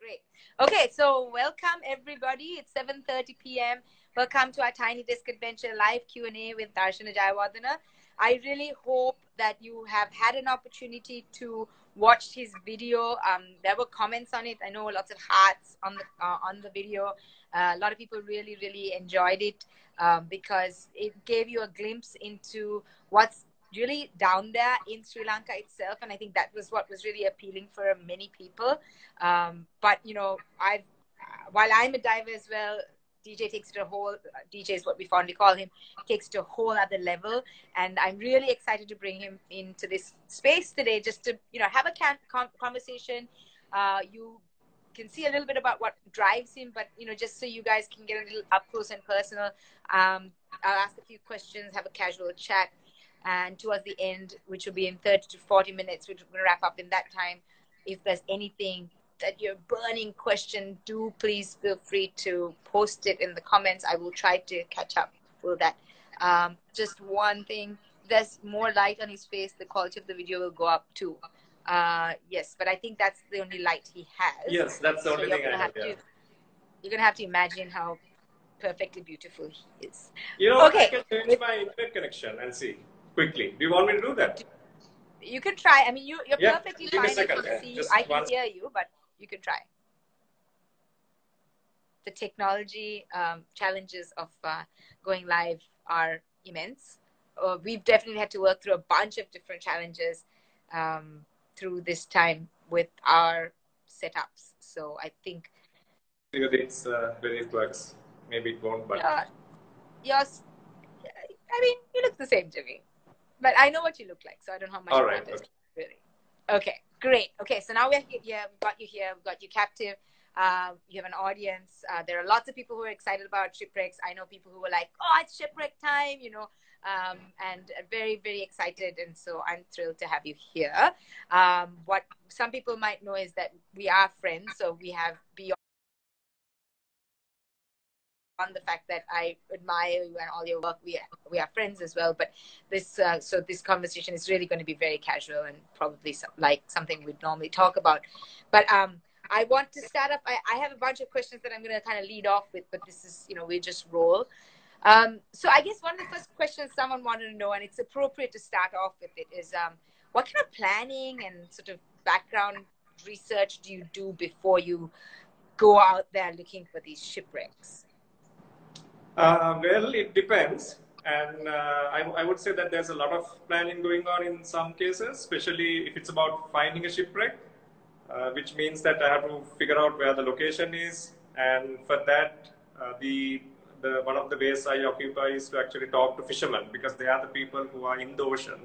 Great. Okay, so welcome everybody. It's 7:30 p.m. Welcome to our Tiny Desk Adventure live Q&A with Dharshana Jayawardena. I really hope that you have had an opportunity to watch his video. Um, there were comments on it. I know lots of hearts on the uh, on the video. Uh, a lot of people really really enjoyed it um, because it gave you a glimpse into what's really down there in Sri Lanka itself, and I think that was what was really appealing for many people. Um, but you know, I've while I'm a diver as well, DJ takes it a whole. DJ is what we fondly call him. Takes it to a whole other level, and I'm really excited to bring him into this space today, just to you know have a conversation. Uh, you can see a little bit about what drives him, but you know, just so you guys can get a little up close and personal. Um, I'll ask a few questions, have a casual chat and towards the end, which will be in 30 to 40 minutes, which we're going to wrap up in that time. If there's anything that you're burning question, do please feel free to post it in the comments. I will try to catch up with that. Um, just one thing, there's more light on his face, the quality of the video will go up too. Uh, yes, but I think that's the only light he has. Yes, that's the only so thing I have. To, you're going to have to imagine how perfectly beautiful he is. You know, okay. I can change my internet connection and see quickly. Do you want me to do that? You can try. I mean, you, you're yeah. perfectly Give fine. I can see you. I can hear you, but you can try. The technology um, challenges of uh, going live are immense. Uh, we've definitely had to work through a bunch of different challenges um, through this time with our setups. So I think. It's uh, it works, maybe it won't. But yours, I mean, you look the same to me but I know what you look like, so I don't know how much All right, okay. really. Okay, great. Okay, so now we're here. We've got you here. We've got you captive. Uh, you have an audience. Uh, there are lots of people who are excited about shipwrecks. I know people who are like, "Oh, it's shipwreck time," you know, um, and very, very excited. And so I'm thrilled to have you here. Um, what some people might know is that we are friends, so we have beyond on the fact that I admire you and all your work. We are, we are friends as well. But this uh, so this conversation is really going to be very casual and probably some, like something we'd normally talk about. But um, I want to start up. I, I have a bunch of questions that I'm going to kind of lead off with, but this is you know we just roll. Um, so I guess one of the first questions someone wanted to know, and it's appropriate to start off with it, is um, what kind of planning and sort of background research do you do before you go out there looking for these shipwrecks? Uh, well, it depends. And uh, I, I, would say that there's a lot of planning going on in some cases, especially if it's about finding a shipwreck, uh, which means that I have to figure out where the location is. And for that, uh, the, the one of the ways I occupy is to actually talk to fishermen because they are the people who are in the ocean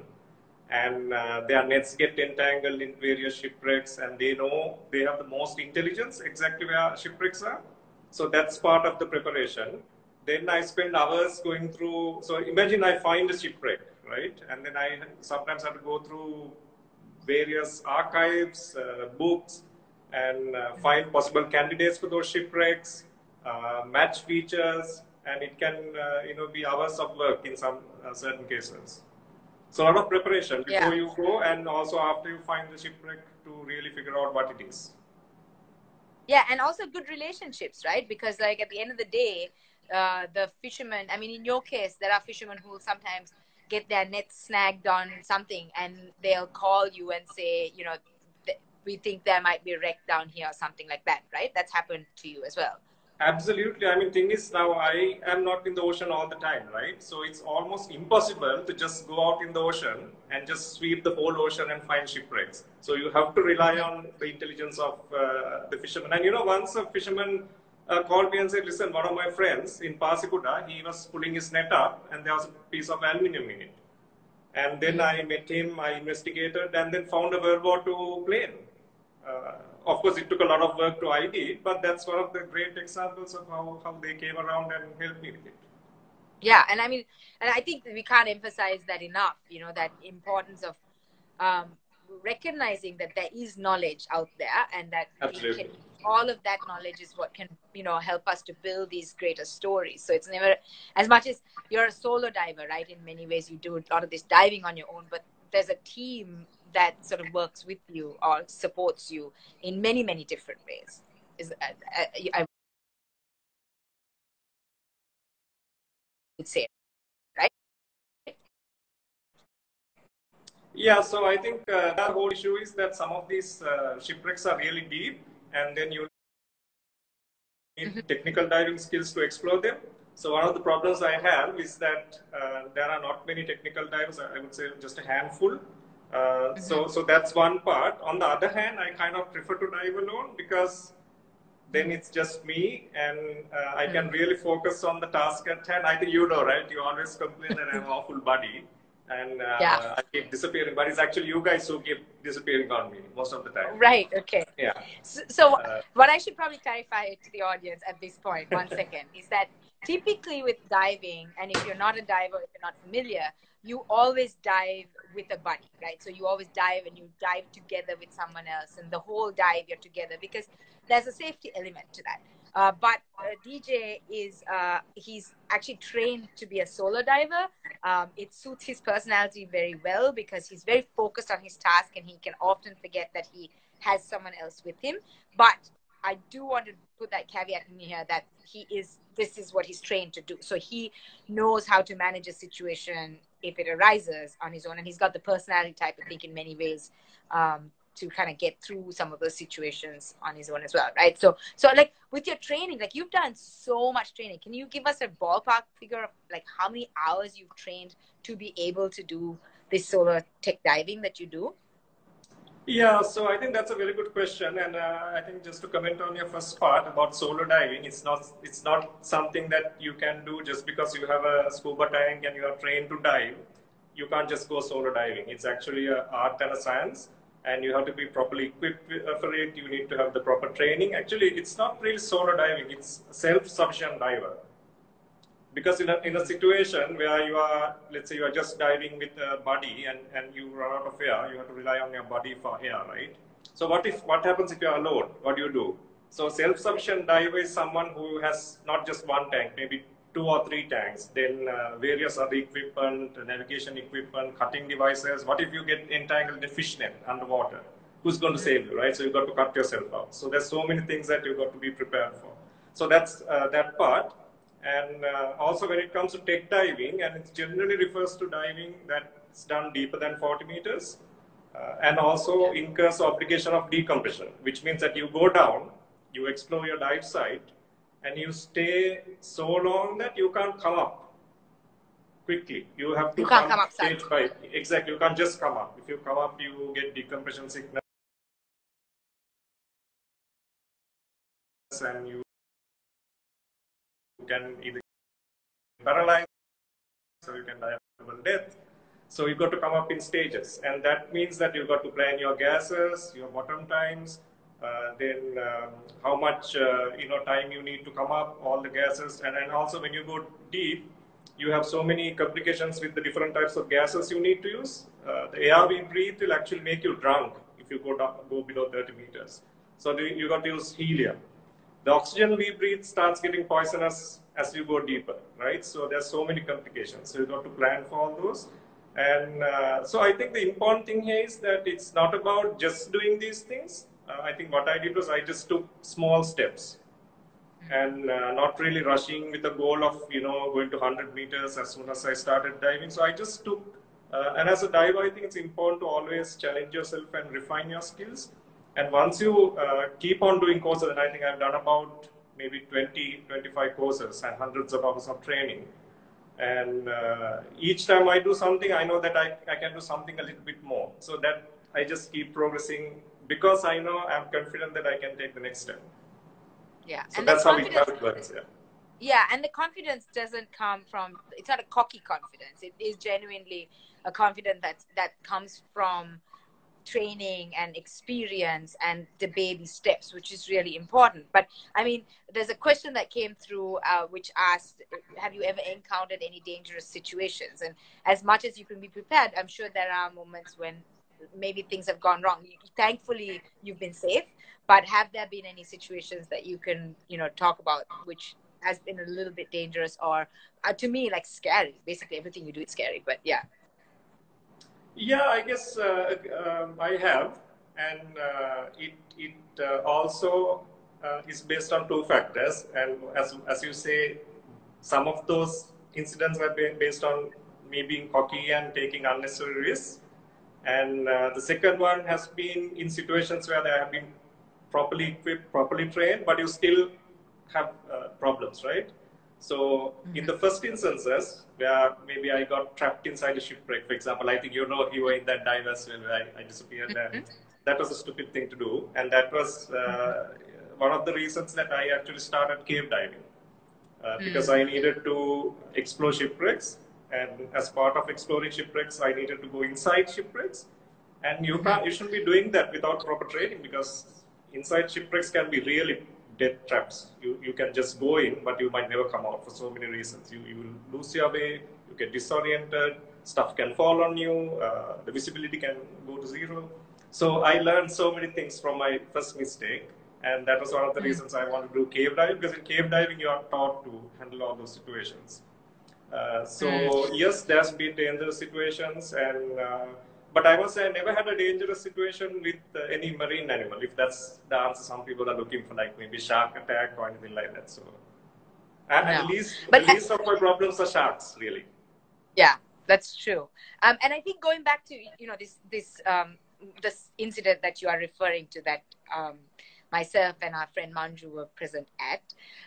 and uh, their nets get entangled in various shipwrecks and they know they have the most intelligence exactly where shipwrecks are. So that's part of the preparation then I spend hours going through. So imagine I find a shipwreck, right? And then I sometimes have to go through various archives, uh, books, and uh, find possible candidates for those shipwrecks, uh, match features, and it can uh, you know be hours of work in some uh, certain cases. So a lot of preparation before yeah. you go, and also after you find the shipwreck to really figure out what it is. Yeah, and also good relationships, right? Because like at the end of the day, uh, the fishermen. I mean, in your case, there are fishermen who sometimes get their nets snagged on something, and they'll call you and say, you know, we think there might be a wreck down here or something like that, right? That's happened to you as well. Absolutely. I mean, thing is now I am not in the ocean all the time, right? So it's almost impossible to just go out in the ocean and just sweep the whole ocean and find shipwrecks. So you have to rely on the intelligence of uh, the fishermen. And you know, once a fisherman uh, called me and said, listen, one of my friends in Pasikuda, he was pulling his net up and there was a piece of aluminium in it. And then I met him, I investigated and then found a World War II plane. Uh, of course, it took a lot of work to ID it, but that's one of the great examples of how, how they came around and helped me with it. Yeah, and I mean, and I think we can't emphasize that enough, you know, that importance of um, recognizing that there is knowledge out there and that Absolutely. Can, all of that knowledge is what can you know help us to build these greater stories. So it's never as much as you're a solo diver right in many ways you do a lot of this diving on your own but there's a team that sort of works with you or supports you in many many different ways. Is uh, uh, I would say, right? Yeah, so I think uh, whole issue is that some of these uh, shipwrecks are really deep, and then you need mm-hmm. technical diving skills to explore them. So one of the problems I have is that uh, there are not many technical divers. I would say just a handful. Uh, mm-hmm. So so that's one part. On the other hand, I kind of prefer to dive alone because then it's just me and uh, I can mm-hmm. really focus on the task at hand. I think you know, right? You always complain that I'm an awful buddy and uh, yeah. I keep disappearing. But it's actually you guys who keep disappearing on me most of the time. Right. Okay. Yeah. So, so uh, what I should probably clarify to the audience at this point, one second, is that typically with diving, and if you're not a diver, if you're not familiar, you always dive with a buddy, right? So you always dive and you dive together with someone else, and the whole dive you're together because there's a safety element to that. Uh, but uh, DJ is uh, he's actually trained to be a solo diver. Um, it suits his personality very well because he's very focused on his task and he can often forget that he has someone else with him. But I do want to put that caveat in here that he is this is what he's trained to do. So he knows how to manage a situation if it arises on his own, and he's got the personality type, I think, in many ways. Um, to kind of get through some of those situations on his own as well right? So so like with your training like you've done so much training. Can you give us a ballpark figure of like how many hours you've trained to be able to do this solo tech diving that you do? Yeah so i think that's a very good question. And uh, i think just to comment on your first part about solo diving it's not it's not something that you can do just because you have a scuba tank and you are trained to dive. You can't just go solo diving. It's actually an art and a science and you have to be properly equipped for it. You need to have the proper training. Actually, it's not really solo diving, it's self-sufficient diver. Because in a, in a situation where you are, let's say you are just diving with a buddy and, and you run out of air, you have to rely on your buddy for air, right? So what if what happens if you are alone? What do you do? So self-sufficient diver is someone who has not just one tank, maybe two or three tanks, then uh, various other equipment, navigation equipment, cutting devices. What if you get entangled in a fish net underwater? Who's going to save you, right? So you've got to cut yourself out. So there's so many things that you've got to be prepared for. So that's uh, that part. And uh, also when it comes to tech diving, and it generally refers to diving that's done deeper than 40 meters, uh, and also incurs obligation of decompression, which means that you go down, you explore your dive site, and you stay so long that you can't come up quickly. You have to you can't come, come up stage by exactly. You can't just come up. If you come up, you get decompression sickness, and you can either paralyze, so you can die of death. So you've got to come up in stages, and that means that you've got to plan your gases, your bottom times, then um, how much uh, you know time you need to come up, all the gases, and then also when you go deep, you have so many complications with the different types of gases you need to use. Uh, the air we breathe will actually make you drunk if you go down, go below 30 meters. So you got to use helium. The oxygen we breathe starts getting poisonous as you go deeper, right? So there's so many complications. So you got to plan for all those. And uh, so I think the important thing here is that it's not about just doing these things uh, I think what I did was I just took small steps and uh, not really rushing with the goal of you know going to 100 meters as soon as I started diving. So I just took, uh, and as a diver, I think it's important to always challenge yourself and refine your skills. And once you uh, keep on doing courses, and I think I've done about maybe 20, 25 courses and hundreds of hours of training. And uh, each time I do something, I know that I, I can do something a little bit more. So that I just keep progressing because I know I'm confident that I can take the next step. Yeah, so and that's how it works. Yeah. Yeah, and the confidence doesn't come from. It's not a cocky confidence. It is genuinely a confidence that that comes from training and experience and the baby steps, which is really important. But I mean, there's a question that came through uh, which asked, "Have you ever encountered any dangerous situations?" And as much as you can be prepared, I'm sure there are moments when maybe things have gone wrong. Thankfully, you've been safe. But have there been any situations that you can, you know, talk about which has been a little bit dangerous or, uh, to me, like scary? Basically, everything you do is scary. But yeah. Yeah, I guess uh, um, I have, and uh, it it uh, also uh, is based on two factors, and as as you say, some of those incidents were based on me being cocky and taking unnecessary risks. And uh, the second one has been in situations where they have been properly equipped, properly trained, but you still have uh, problems, right? So mm-hmm. in the first instances where maybe I got trapped inside a shipwreck, for example, I think you know you were in that dive as well where I, I disappeared mm-hmm. and that was a stupid thing to do. And that was uh, mm-hmm. one of the reasons that I actually started cave diving. Uh, because mm. I needed to explore shipwrecks and as part of exploring shipwrecks, I needed to go inside shipwrecks. And you can't, you shouldn't be doing that without proper training because inside shipwrecks can be really death traps. You, you can just go in, but you might never come out for so many reasons. You, you will lose your way, you get disoriented, stuff can fall on you, uh, the visibility can go to zero. So I learned so many things from my first mistake. And that was one of the hmm. reasons I wanted to do cave diving because in cave diving you are taught to handle all those situations. Uh, so mm. yes, there's been dangerous situations, and uh, but I must say I never had a dangerous situation with uh, any marine animal. If that's the answer, some people are looking for like maybe shark attack or anything like that. So, and no. at least but the least of my problems are sharks, really. Yeah, that's true. Um, and I think going back to you know this this um, this incident that you are referring to that. Um, myself and our friend Manju were present at.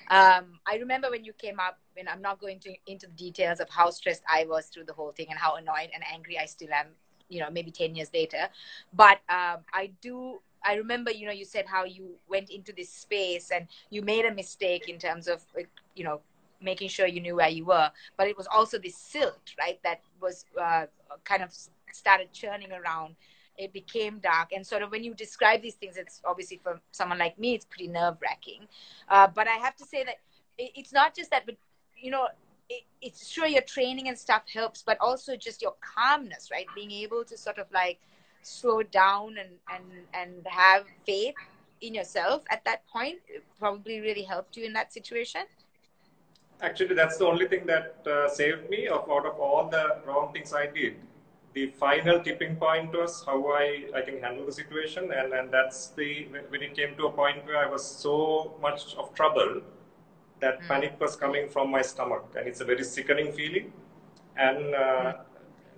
Um, I remember when you came up, I'm not going to into the details of how stressed I was through the whole thing and how annoyed and angry I still am. You know, maybe ten years later, but um, I do. I remember, you know, you said how you went into this space and you made a mistake in terms of, you know, making sure you knew where you were. But it was also this silt, right, that was uh, kind of started churning around it became dark and sort of when you describe these things it's obviously for someone like me it's pretty nerve wracking uh, but i have to say that it, it's not just that but you know it, it's sure your training and stuff helps but also just your calmness right being able to sort of like slow down and and and have faith in yourself at that point probably really helped you in that situation actually that's the only thing that uh, saved me of out of all the wrong things i did the final tipping point was how I, I can handle the situation. And, and that's the, when it came to a point where I was so much of trouble that mm. panic was coming from my stomach. And it's a very sickening feeling. And uh, mm.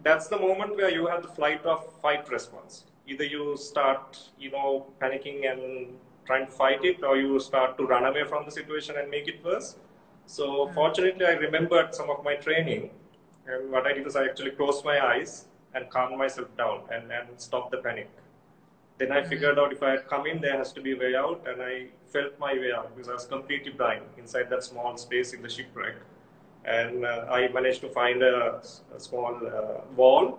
that's the moment where you have the flight of fight response. Either you start, you know, panicking and trying to fight it, or you start to run away from the situation and make it worse. So mm. fortunately, I remembered some of my training. And what I did was I actually closed my eyes and calm myself down and, and stop the panic. Then I mm-hmm. figured out if I had come in, there has to be a way out, and I felt my way out because I was completely blind inside that small space in the shipwreck. And uh, I managed to find a, a small uh, wall,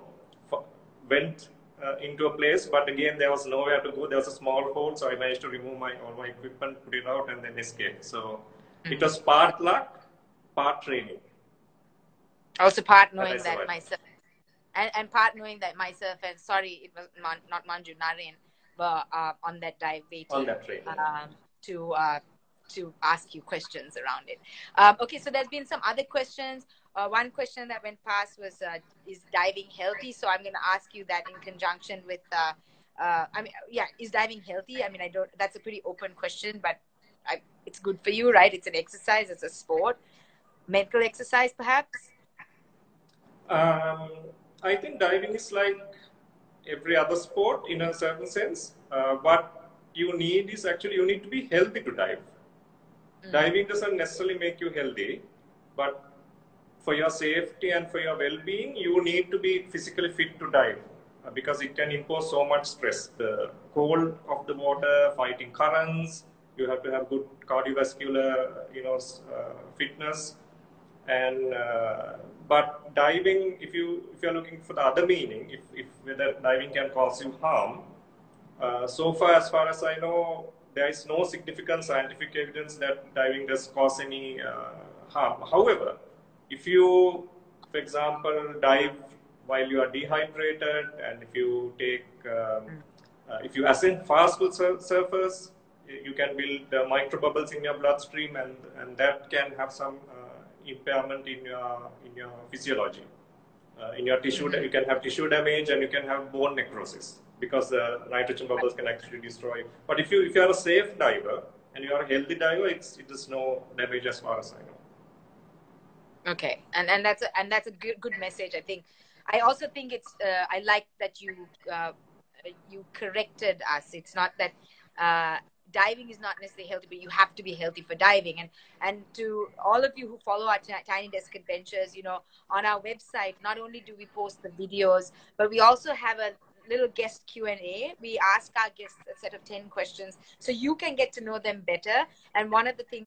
went uh, into a place, but again, there was nowhere to go. There was a small hole, so I managed to remove my all my equipment, put it out, and then escape. So mm-hmm. it was part luck, part training. Also, part knowing that myself and, and part knowing that myself and sorry it was not Manju Naren but uh, on that dive waiting on that train, um, to uh, to ask you questions around it. Um, okay, so there's been some other questions. Uh, one question that went past was uh, is diving healthy? So I'm going to ask you that in conjunction with. Uh, uh, I mean, yeah, is diving healthy? I mean, I don't. That's a pretty open question, but I, it's good for you, right? It's an exercise. It's a sport, mental exercise, perhaps. Um, I think diving is like every other sport in a certain sense. Uh, what you need is actually you need to be healthy to dive. Mm. Diving doesn't necessarily make you healthy, but for your safety and for your well-being, you need to be physically fit to dive uh, because it can impose so much stress. The cold of the water, fighting currents, you have to have good cardiovascular, you know, uh, fitness, and uh, but diving, if you if you're looking for the other meaning, if, if whether diving can cause you harm, uh, so far as far as I know, there is no significant scientific evidence that diving does cause any uh, harm. However, if you, for example, dive while you are dehydrated, and if you take, um, uh, if you ascend fast to the surface, you can build uh, micro bubbles in your bloodstream, and and that can have some uh, impairment in your in your physiology. Uh, in your tissue, mm-hmm. you can have tissue damage and you can have bone necrosis because the nitrogen bubbles can actually destroy. But if you if you are a safe diver, and you are a healthy diver, it's, it is no damage as far as I know. Okay, and and that's a, and that's a good good message. I think. I also think it's. Uh, I like that you uh, you corrected us. It's not that uh, diving is not necessarily healthy, but you have to be healthy for diving. And and to all of you who follow our Tiny Desk Adventures, you know, on our website, not only do we post the videos, but we also have a little guest q&a we ask our guests a set of 10 questions so you can get to know them better. And one of the things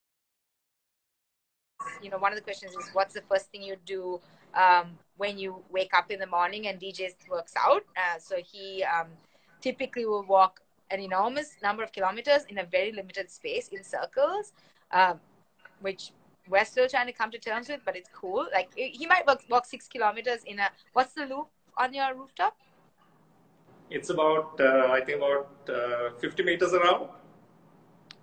you know one of the questions is what's the first thing you do um, when you wake up in the morning and dj works out? Uh, so he um, typically will walk an enormous number of kilometers in a very limited space in circles um, which we're still trying to come to terms with but it's cool. Like he might walk, walk six kilometers in a what's the loop on your rooftop it's about, uh, I think, about uh, 50 meters around.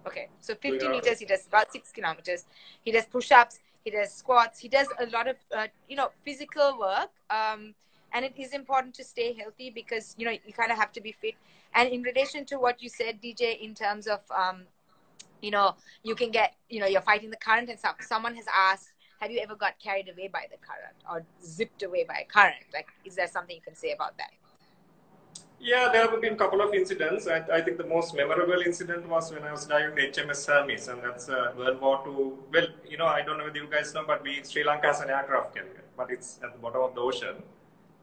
Okay, so 50 meters, he does about six kilometers. He does push ups, he does squats, he does a lot of, uh, you know, physical work. Um, and it is important to stay healthy because, you know, you kind of have to be fit. And in relation to what you said, DJ, in terms of, um, you know, you can get, you know, you're fighting the current and stuff. Someone has asked, have you ever got carried away by the current or zipped away by a current? Like, is there something you can say about that? Yeah, there have been a couple of incidents. I, I, think the most memorable incident was when I was diving HMS Hermes, and that's uh, World War II. Well, you know, I don't know whether you guys know, but we Sri Lanka has an aircraft carrier, but it's at the bottom of the ocean.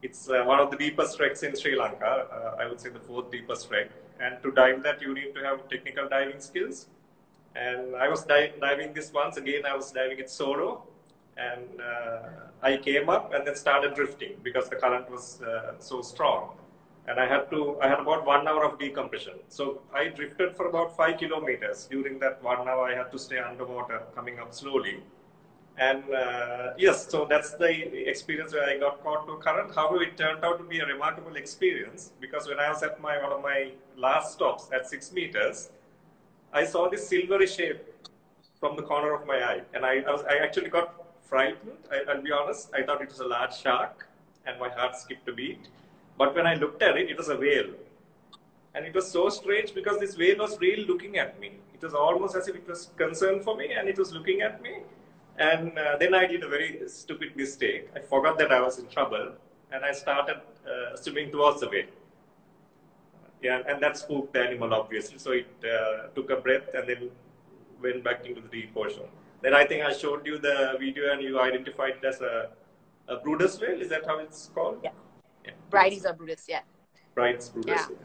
It's uh, one of the deepest wrecks in Sri Lanka. Uh, I would say the fourth deepest wreck. And to dive that, you need to have technical diving skills. And I was di- diving this once again. I was diving it solo, and uh, I came up and then started drifting because the current was uh, so strong and I had to, I had about one hour of decompression. So I drifted for about five kilometers. During that one hour, I had to stay underwater, coming up slowly. And uh, yes, so that's the experience where I got caught to current. However, it turned out to be a remarkable experience because when I was at my one of my last stops at six meters, I saw this silvery shape from the corner of my eye, and I, I was I actually got frightened. I, will be honest. I thought it was a large shark, and my heart skipped a beat. But when I looked at it, it was a whale. And it was so strange because this whale was really looking at me. It was almost as if it was concerned for me and it was looking at me. And uh, then I did a very stupid mistake. I forgot that I was in trouble and I started uh, swimming towards the whale. Yeah, and that spooked the animal, obviously. So it uh, took a breath and then went back into the deep ocean. Then I think I showed you the video and you identified it as a, a Bryde's whale. Is that how it's called? Yeah. Brides are Brutus, yeah. Brides, Brutus. Yeah.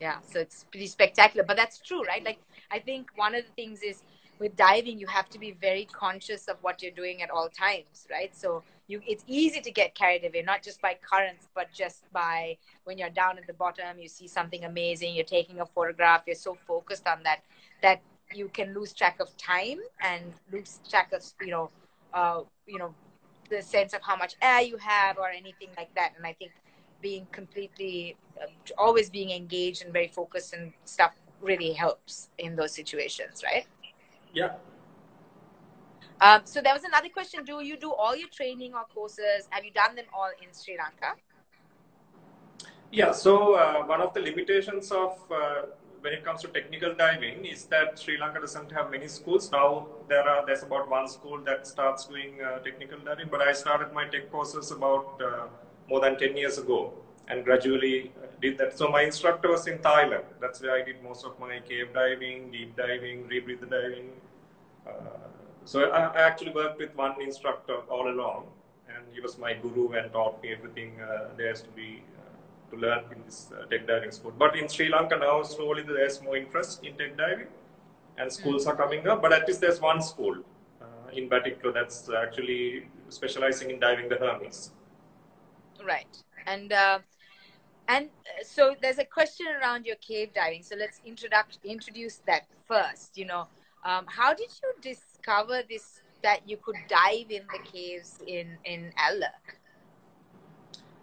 yeah, so it's pretty spectacular. But that's true, right? Like, I think one of the things is with diving, you have to be very conscious of what you're doing at all times, right? So you, it's easy to get carried away, not just by currents, but just by when you're down at the bottom, you see something amazing, you're taking a photograph, you're so focused on that that you can lose track of time and lose track of you know, uh, you know, the sense of how much air you have or anything like that. And I think being completely, uh, always being engaged and very focused and stuff really helps in those situations, right? Yeah. Um, so there was another question. Do you do all your training or courses? Have you done them all in Sri Lanka? Yeah. So uh, one of the limitations of uh, when it comes to technical diving is that Sri Lanka doesn't have many schools. Now there are there's about one school that starts doing uh, technical diving, but I started my tech courses about uh, more than 10 years ago and gradually uh, did that. So my instructor was in Thailand. That's where I did most of my cave diving, deep diving, rebreather diving. Uh, so I, I, actually worked with one instructor all along and he was my guru and taught me everything uh, there has to be to learn in this uh, tech diving sport. But in Sri Lanka now, slowly there's more interest in tech diving, and schools mm. are coming up. But at least there's one school uh, in particular that's actually specializing in diving the Hermes. Right, and uh, and uh, so there's a question around your cave diving. So let's introduce introduce that first. You know, um, how did you discover this that you could dive in the caves in in Ella?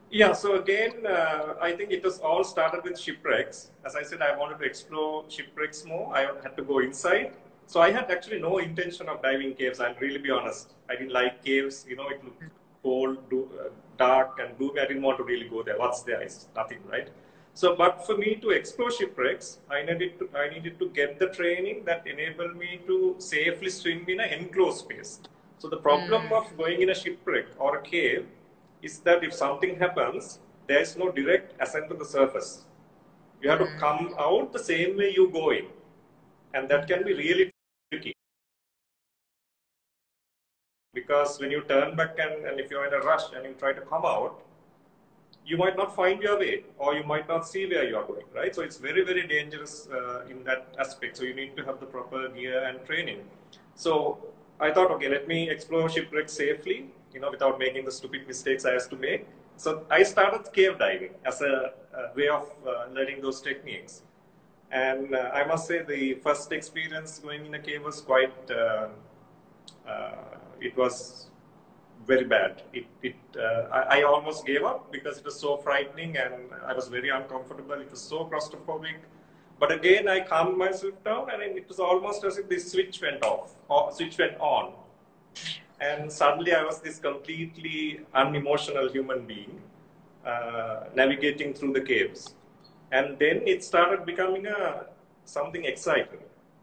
Yeah, so again, uh, I think it was all started with shipwrecks. As I said, I wanted to explore shipwrecks more. I had to go inside. So I had actually no intention of diving caves. I'll really be honest. I didn't like caves. You know, it looked cold, do, uh, dark, and gloomy. I didn't want to really go there. What's there? It's nothing, right? So, but for me to explore shipwrecks, I needed to, I needed to get the training that enabled me to safely swim in an enclosed space. So the problem Mm. of going in a shipwreck or a cave is that if something happens, there is no direct ascent to the surface. You have to Mm. come out the same way you go in, and that can be really tricky. Because when you turn back and, and if you're in a rush and you try to come out, you might not find your way or you might not see where you are going, right? So it's very, very dangerous uh, in that aspect. So you need to have the proper gear and training. So I thought, okay, let me explore shipwreck safely, you know, without making the stupid mistakes I used to make. So I started cave diving as a, a way of uh, learning those techniques. And uh, I must say the first experience going in a cave was quite, uh, uh, it was very bad. It, it, uh, I, I, almost gave up because it was so frightening and I was very uncomfortable. It was so claustrophobic. But again, I calmed myself down and it was almost as if the switch went off, or switch went on. And suddenly I was this completely unemotional human being uh, navigating through the caves. And then it started becoming a, something exciting.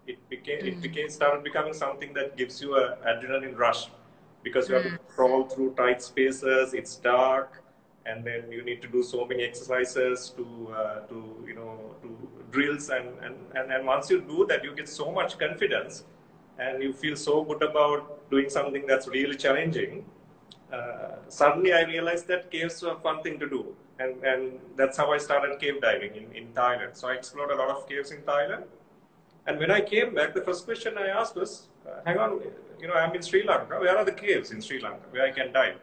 It became, mm. it became, started becoming something that gives you an adrenaline rush because you have to crawl through tight spaces. It's dark, and then you need to do so many exercises to uh, to you know to drills, and, and and and once you do that, you get so much confidence, and you feel so good about doing something that's really challenging. Uh, suddenly, I realized that caves were a fun thing to do, and and that's how I started cave diving in in Thailand. So I explored a lot of caves in Thailand. And when I came back, the first question I asked was, uh, hang on, you know, I'm in Sri Lanka. Where are the caves in Sri Lanka where I can dive?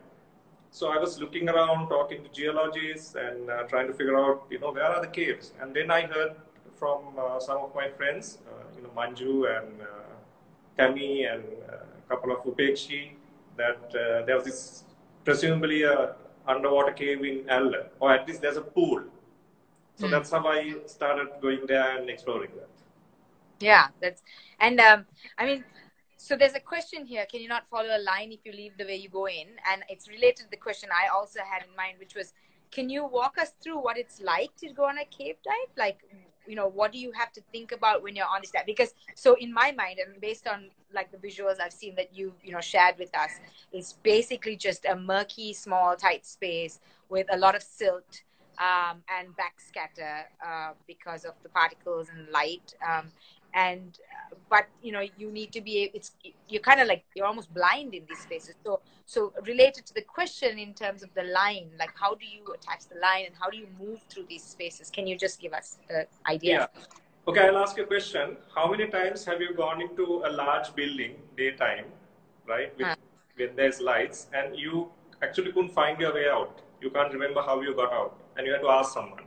So I was looking around, talking to geologists and uh, trying to figure out, you know, where are the caves? And then I heard from uh, some of my friends, you know, Manju and Kami and a couple of Upekshi, that there was this presumably a underwater cave in Ella, or at least there's a pool. So mm. that's how I started going there and exploring that yeah that's and um, i mean so there's a question here can you not follow a line if you leave the way you go in and it's related to the question i also had in mind which was can you walk us through what it's like to go on a cave dive like you know what do you have to think about when you're on this dive because so in my mind and based on like the visuals i've seen that you you know shared with us it's basically just a murky small tight space with a lot of silt um, and backscatter uh, because of the particles and light. Um, and uh, but you know you need to be it's you're kind of like you're almost blind in these spaces. So so related to the question in terms of the line like how do you attach the line and how do you move through these spaces? Can you just give us an idea? Yeah. okay i'll ask you a question. How many times have you gone into a large building daytime right with, uh. when there's lights and you actually couldn't find your way out? You can't remember how you got out and you had to ask someone.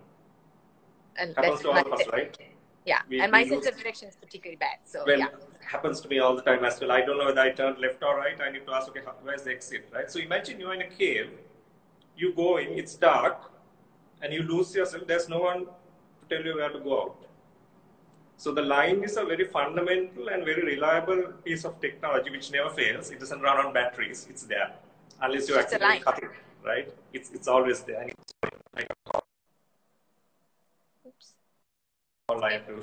And happens to all of us right yeah, we, and my sense of direction is particularly bad. So well, yeah. happens to me all the time as well. I don't know whether I turned left or right. I need to ask, okay, where's the exit, right? So imagine you're in a cave, you go in, it's dark, and you lose yourself. There's no one to tell you where to go out. So the line is a very fundamental and very reliable piece of technology which never fails. It doesn't run on batteries. It's there, unless you actually cut it, right? It's it's always there. Online too.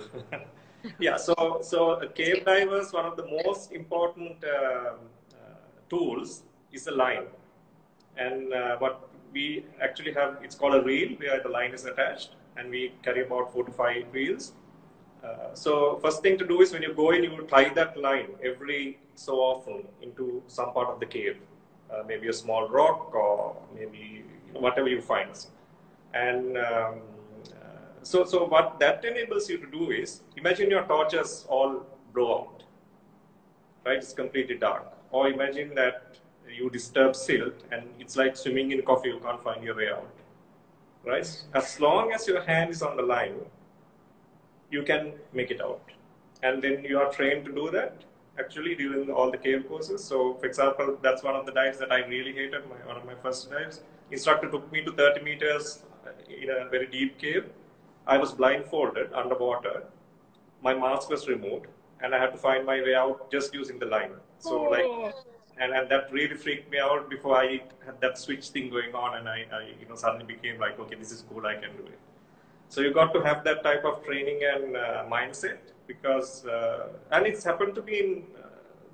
yeah, so so a cave diver is one of the most important uh, uh, tools is a line, and uh, what we actually have it's called a reel where the line is attached, and we carry about four to five reels. Uh, so first thing to do is when you go in, you tie that line every so often into some part of the cave, uh, maybe a small rock or maybe you know, whatever you find, and um, so, so what that enables you to do is imagine your torches all blow out, right? It's completely dark. Or imagine that you disturb silt and it's like swimming in coffee, you can't find your way out, right? As long as your hand is on the line, you can make it out. And then you are trained to do that actually during all the cave courses. So, for example, that's one of the dives that I really hated, my, one of my first dives. Instructor took me to 30 meters in a very deep cave I was blindfolded underwater. My mask was removed, and I had to find my way out just using the line. So, oh. like, and, and that really freaked me out before I had that switch thing going on, and I, I, you know, suddenly became like, okay, this is cool, I can do it. So you got to have that type of training and uh, mindset because, uh, and it's happened to me in uh,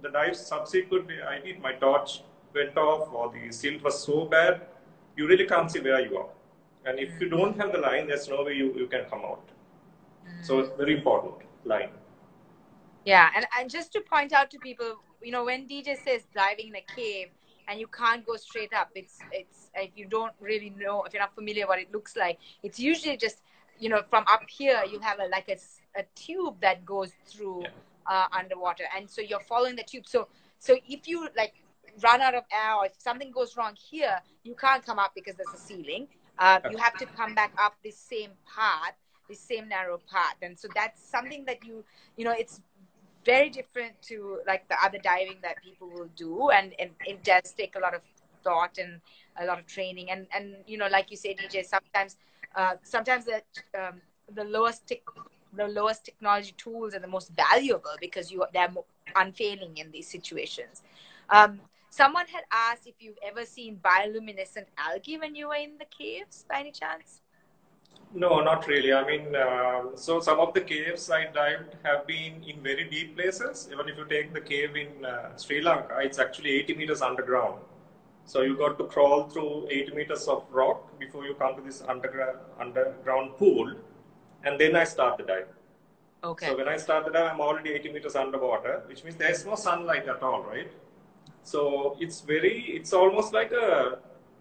the dives subsequently. I did my torch went off or the silt was so bad, you really can't see where you are. And if you don't have the line, there's no way you, you can come out. So it's very important line. Yeah, and, and just to point out to people, you know, when DJ says diving in a cave and you can't go straight up, it's it's if you don't really know, if you're not familiar what it looks like, it's usually just, you know, from up here you have a like a, a tube that goes through Yeah. uh, underwater, and so you're following the tube. So so if you like run out of air or if something goes wrong here, you can't come up because there's a ceiling. Uh, you have to come back up the same path, the same narrow path, and so that's something that you, you know, it's very different to like the other diving that people will do, and and it does take a lot of thought and a lot of training, and and you know, like you say, DJ, sometimes, uh, sometimes the um, the lowest tech, the lowest technology tools are the most valuable because you they're unfailing in these situations. Um, someone had asked if you've ever seen bioluminescent algae when you were in the caves, by any chance. No, not really. I mean, um so some of the caves I dived have been in very deep places. Even if you take the cave in uh, Sri Lanka, it's actually 80 meters underground. So you got to crawl through 80 meters of rock before you come to this underground underground pool, and then I start the dive. Okay. So when I start the dive, I'm already 80 meters underwater, which means there's no sunlight at all, right? So it's very, it's almost like a,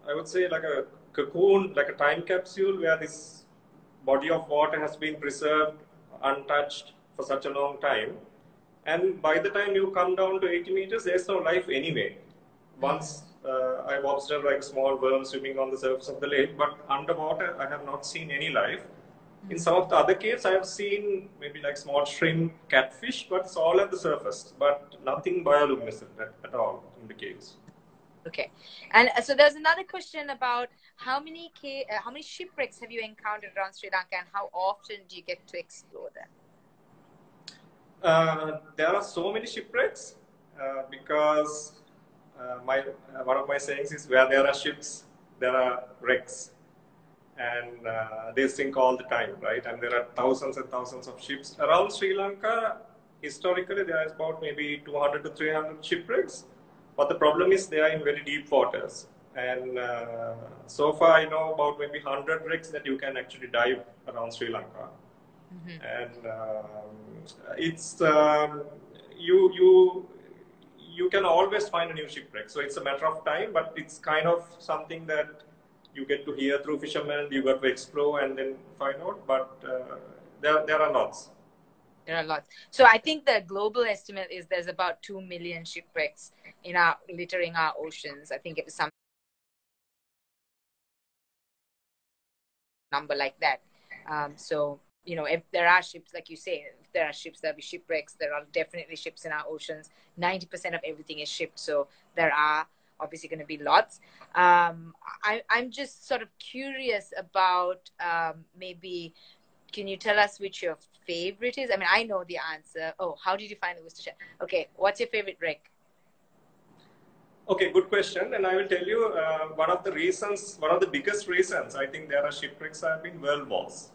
I would say like a cocoon, like a time capsule where this body of water has been preserved untouched for such a long time. And by the time you come down to 80 meters, there's no life anyway. Once uh, I've observed like small worms swimming on the surface of the lake, but underwater I have not seen any life. In some of the other caves, I have seen maybe like small shrimp, catfish, but it's all at the surface, but nothing bioluminescent at, at all in the caves. Okay, and uh, so there's another question about how many uh, how many shipwrecks have you encountered around Sri Lanka, and how often do you get to explore them? Uh, there are so many shipwrecks uh, because uh, my uh, one of my sayings is where there are ships, there are wrecks, and uh, they sink all the time, right? And there are thousands and thousands of ships around Sri Lanka. Historically, there is about maybe 200 to 300 shipwrecks, but the problem is they are in very deep waters. And uh, so far, I know about maybe 100 wrecks that you can actually dive around Sri Lanka and um, it's um, you you you can always find a new shipwreck so it's a matter of time but it's kind of something that you get to hear through fishermen you got to explore and then find out but uh, there, there are lots There are lots. So I think the global estimate is there's about two million shipwrecks in our littering our oceans. I think it was some number like that. Um, so you know, if there are ships, like you say, if there are ships, there'll be shipwrecks. There are definitely ships in our oceans. Ninety percent of everything is shipped, so there are obviously going to be lots. Um, I, I'm just sort of curious about um, maybe. Can you tell us which your favorite is? I mean, I know the answer. Oh, how did you find the Worcestershire? Okay, what's your favorite wreck? okay good question and i will tell you uh, one of the reasons one of the biggest reasons i think there are shipwrecks have been world wars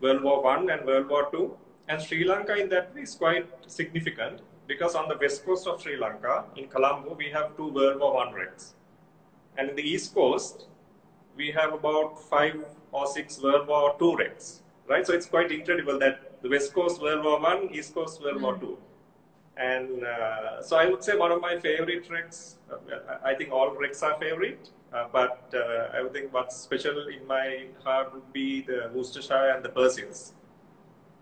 World War One and World War Two, and Sri Lanka in that way is quite significant because on the west coast of Sri Lanka, in Colombo, we have two World War One wrecks, and in the east coast, we have about five or six World War Two wrecks. Right, so it's quite incredible that the west coast World War One, east coast World War Two, and uh, so I would say one of my favorite wrecks. I think all wrecks are favorite. Uh, but uh, I would think what's special in my heart would be the Worcestershire and the Perseus,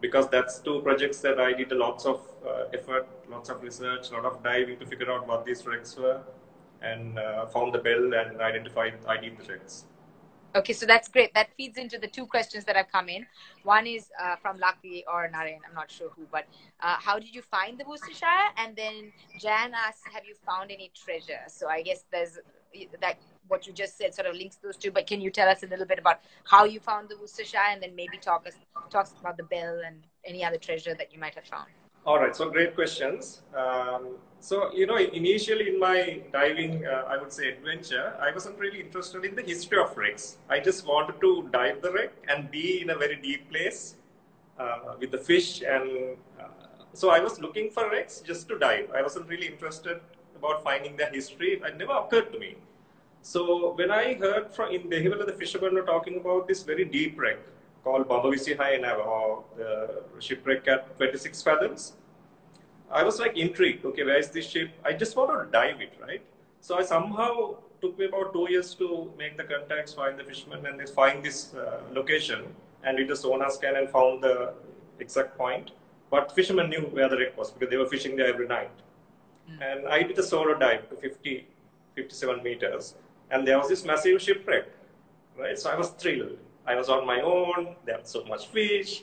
because that's two projects that I did lots of uh, effort, lots of research, a lot of diving to figure out what these wrecks were, and uh, found the bell and identified I did the wrecks. Okay, so that's great. That feeds into the two questions that have come in. One is uh, from Lucky or Naren, I'm not sure who, but uh, how did you find the Worcestershire? And then Jan asks, have you found any treasure? So I guess there's that what you just said sort of links those two. But can you tell us a little bit about how you found the Worcestershire, and then maybe talk us talk about the bell and any other treasure that you might have found? All right, so great questions. Um, so, you know, initially in my diving, uh, I would say adventure, I wasn't really interested in the history of wrecks. I just wanted to dive the wreck and be in a very deep place uh, with the fish. And uh, so I was looking for wrecks just to dive. I wasn't really interested about finding the history. It never occurred to me. So when I heard from in Dehiwala, the fishermen were talking about this very deep wreck called Bambavisi Hayanava, or the shipwreck at 26 fathoms. I was like intrigued. Okay, where is this ship? I just want to dive it, right? So I somehow took me about two years to make the contacts, find the fishermen, and they find this uh, location. And did a sonar scan and found the exact point. But fishermen knew where the wreck was because they were fishing there every night. Mm. And I did a solo dive to 50, 57 meters and there was this massive shipwreck, right? So I was thrilled. I was on my own. There was so much fish,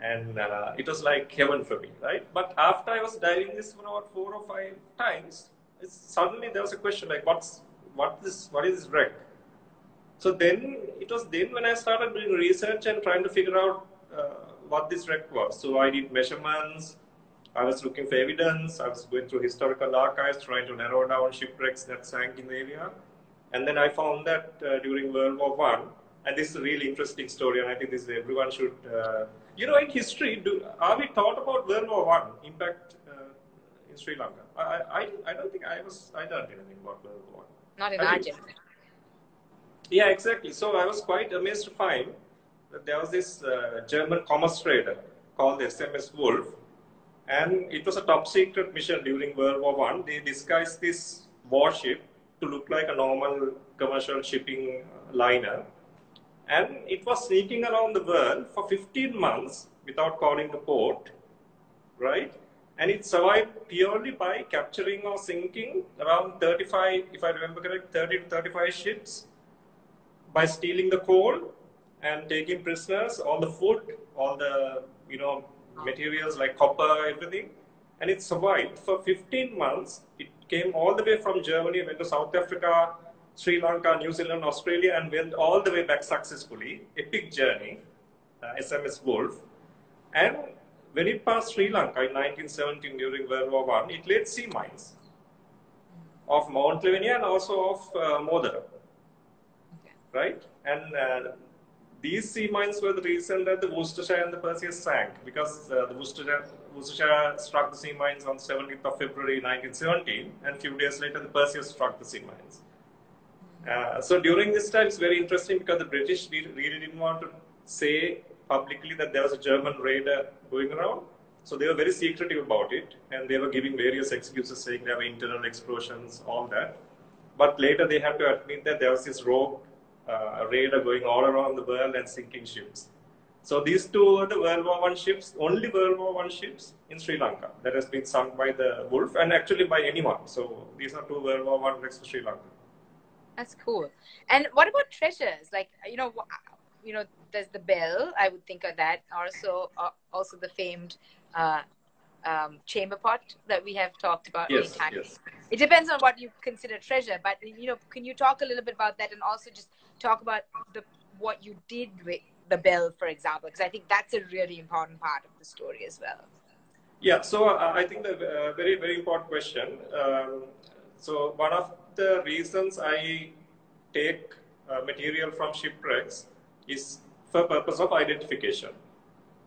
and uh, it was like heaven for me, right? But after I was diving this for about four or five times, suddenly there was a question like, what's what this? What is this wreck? So then it was then when I started doing research and trying to figure out uh, what this wreck was. So I did measurements. I was looking for evidence. I was going through historical archives, trying to narrow down shipwrecks that sank in the area. And then I found that uh, during World War One, and this is a really interesting story, and I think this is everyone should, uh, you know, in history, do, are we taught about World War One impact uh, in Sri Lanka? I, I, I don't think I was, I learned anything about World War One. Not in our generation. Yeah, exactly. So I was quite amazed to find that there was this uh, German commerce trader called the SMS Wolf, and it was a top secret mission during World War One. They disguised this warship to look like a normal commercial shipping uh, liner. And it was sneaking around the world for 15 months without calling the port, right? And it survived purely by capturing or sinking around 35, if I remember correct, 30 to 35 ships by stealing the coal and taking prisoners, all the food, all the, you know, materials like copper, everything. And it survived for 15 months. It came all the way from Germany, went to South Africa, Sri Lanka, New Zealand, Australia, and went all the way back successfully. Epic journey, uh, SMS Wolf. And when it passed Sri Lanka in 1917 during World War One, it laid sea mines of Mount Lavinia and also of uh, Modera. Right? And uh, these sea mines were the reason that the Worcestershire and the Perseus sank because uh, the Worcestershire, Worcestershire struck the sea mines on 17th of February 1917 and a few days later the Perseus struck the sea mines. Uh, so during this time it's very interesting because the British really didn't want to say publicly that there was a German raider going around. So they were very secretive about it and they were giving various excuses saying there were internal explosions, all that. But later they had to admit that there was this rogue uh, radar going all around the world and sinking ships. So these two are the World War One ships, only World War One ships in Sri Lanka that has been sunk by the Wolf and actually by anyone. So these are two World War One wrecks in Sri Lanka. That's cool. And what about treasures? Like you know, you know, there's the bell. I would think of that. Also, uh, also the famed uh, um, chamber pot that we have talked about yes, many times. Yes. It depends on what you consider treasure, but you know, can you talk a little bit about that and also just talk about the what you did with the bell, for example, because I think that's a really important part of the story as well. Yeah, so uh, I think the uh, very very important question. Um, so one of the reasons I take uh, material from shipwrecks is for purpose of identification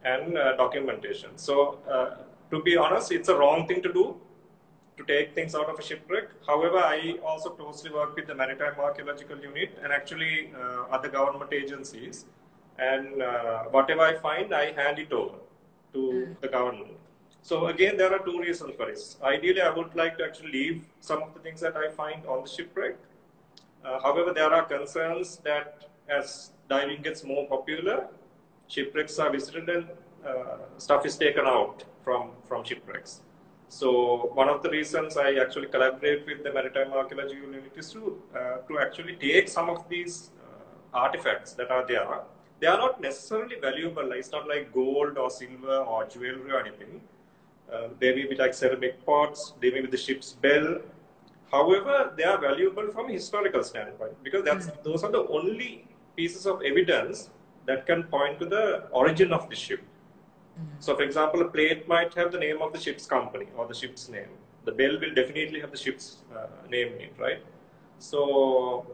and uh, documentation. So uh, to be honest, it's a wrong thing to do to take things out of a shipwreck. However, I also closely work with the Maritime Archaeological Unit and actually other government agencies. And uh, whatever I find, I hand it over to mm. the government. So again, there are two reasons for this. Ideally, I would like to actually leave some of the things that I find on the shipwreck. Uh, however, there are concerns that as diving gets more popular, shipwrecks are visited and uh, stuff is taken out from, from shipwrecks. So one of the reasons I actually collaborate with the Maritime Archaeology Unit is to, uh, to actually take some of these uh, artifacts that are there. They are not necessarily valuable. It's not like gold or silver or jewelry or anything. Uh, they may be like ceramic pots. They may be the ship's bell. However, they are valuable from a historical standpoint because that's mm. those are the only pieces of evidence that can point to the origin of the ship. Mm-hmm. So, for example, a plate might have the name of the ship's company or the ship's name. The bell will definitely have the ship's uh, name in it, right? So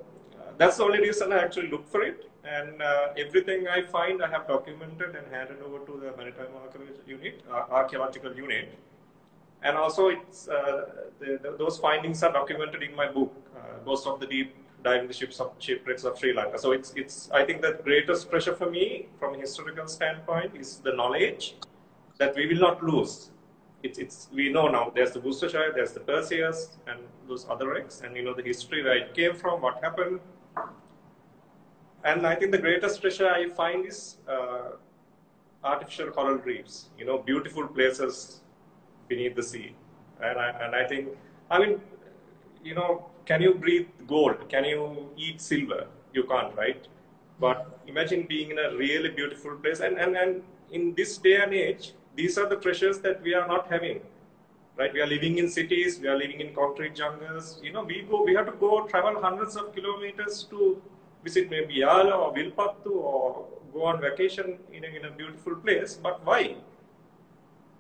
that's the only reason I actually look for it. And uh, everything I find, I have documented and handed over to the maritime archaeological unit, uh, archaeological unit. And also, it's uh, the, the, those findings are documented in my book, uh, Ghost of the Deep diving ships of shipwrecks of Sri Lanka. So it's it's I think the greatest pressure for me from a historical standpoint is the knowledge that we will not lose. It's it's we know now there's the Worcestershire, there's the Perseus and those other wrecks, and you know the history where it came from, what happened. And I think the greatest treasure I find is uh, artificial coral reefs. You know, beautiful places beneath the sea, and I, and I think I mean, you know, can you breathe gold? Can you eat silver? You can't, right? But imagine being in a really beautiful place. And, and, and in this day and age, these are the treasures that we are not having, right? We are living in cities, we are living in concrete jungles. You know, we go, we have to go travel hundreds of kilometers to visit maybe Yala or Wilpattu or go on vacation in a, in a beautiful place. But why?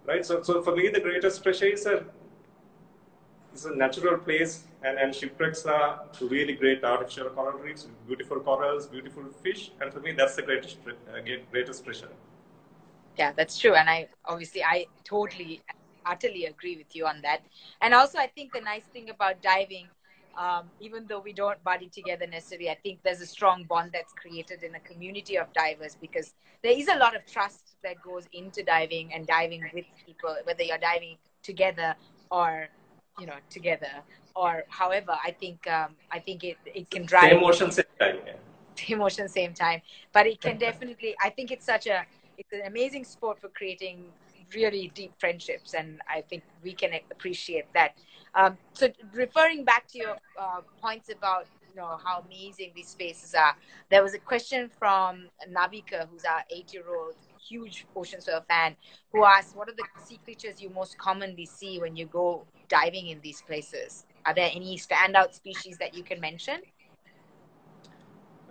Right? So, so for me, the greatest treasure is a it's a natural place, and, and shipwrecks are really great artificial coral reefs, beautiful corals, beautiful fish, and for me, that's the greatest uh, greatest treasure. Yeah, that's true, and I obviously I totally, utterly agree with you on that. And also, I think the nice thing about diving. Um, even though we don't buddy together necessarily, I think there's a strong bond that's created in a community of divers because there is a lot of trust that goes into diving and diving with people, whether you're diving together or you know together or however i think um, i think it, it can drive same motion same time yeah. same motion same time but it can definitely i think it's such a it's an amazing sport for creating really deep friendships and i think we can appreciate that um, so referring back to your uh, points about you know how amazing these spaces are there was a question from navika who's our eight year old huge Oceanswell fan who asked what are the sea creatures you most commonly see when you go diving in these places? Are there any standout species that you can mention?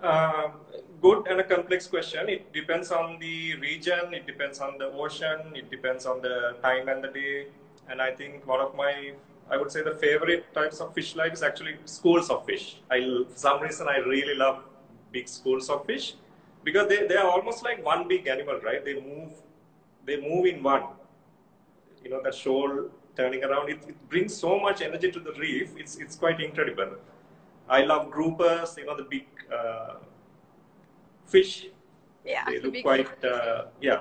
Um, good and a complex question. It depends on the region, it depends on the ocean, it depends on the time and the day. And I think one of my, I would say the favorite types of fish life is actually schools of fish. I, for some reason, I really love big schools of fish because they, they are almost like one big animal, right? They move, they move in one. You know, that shoal turning around. It, it, brings so much energy to the reef. It's it's quite incredible. I love groupers. You know the big uh, fish. Yeah, they look quite uh, yeah,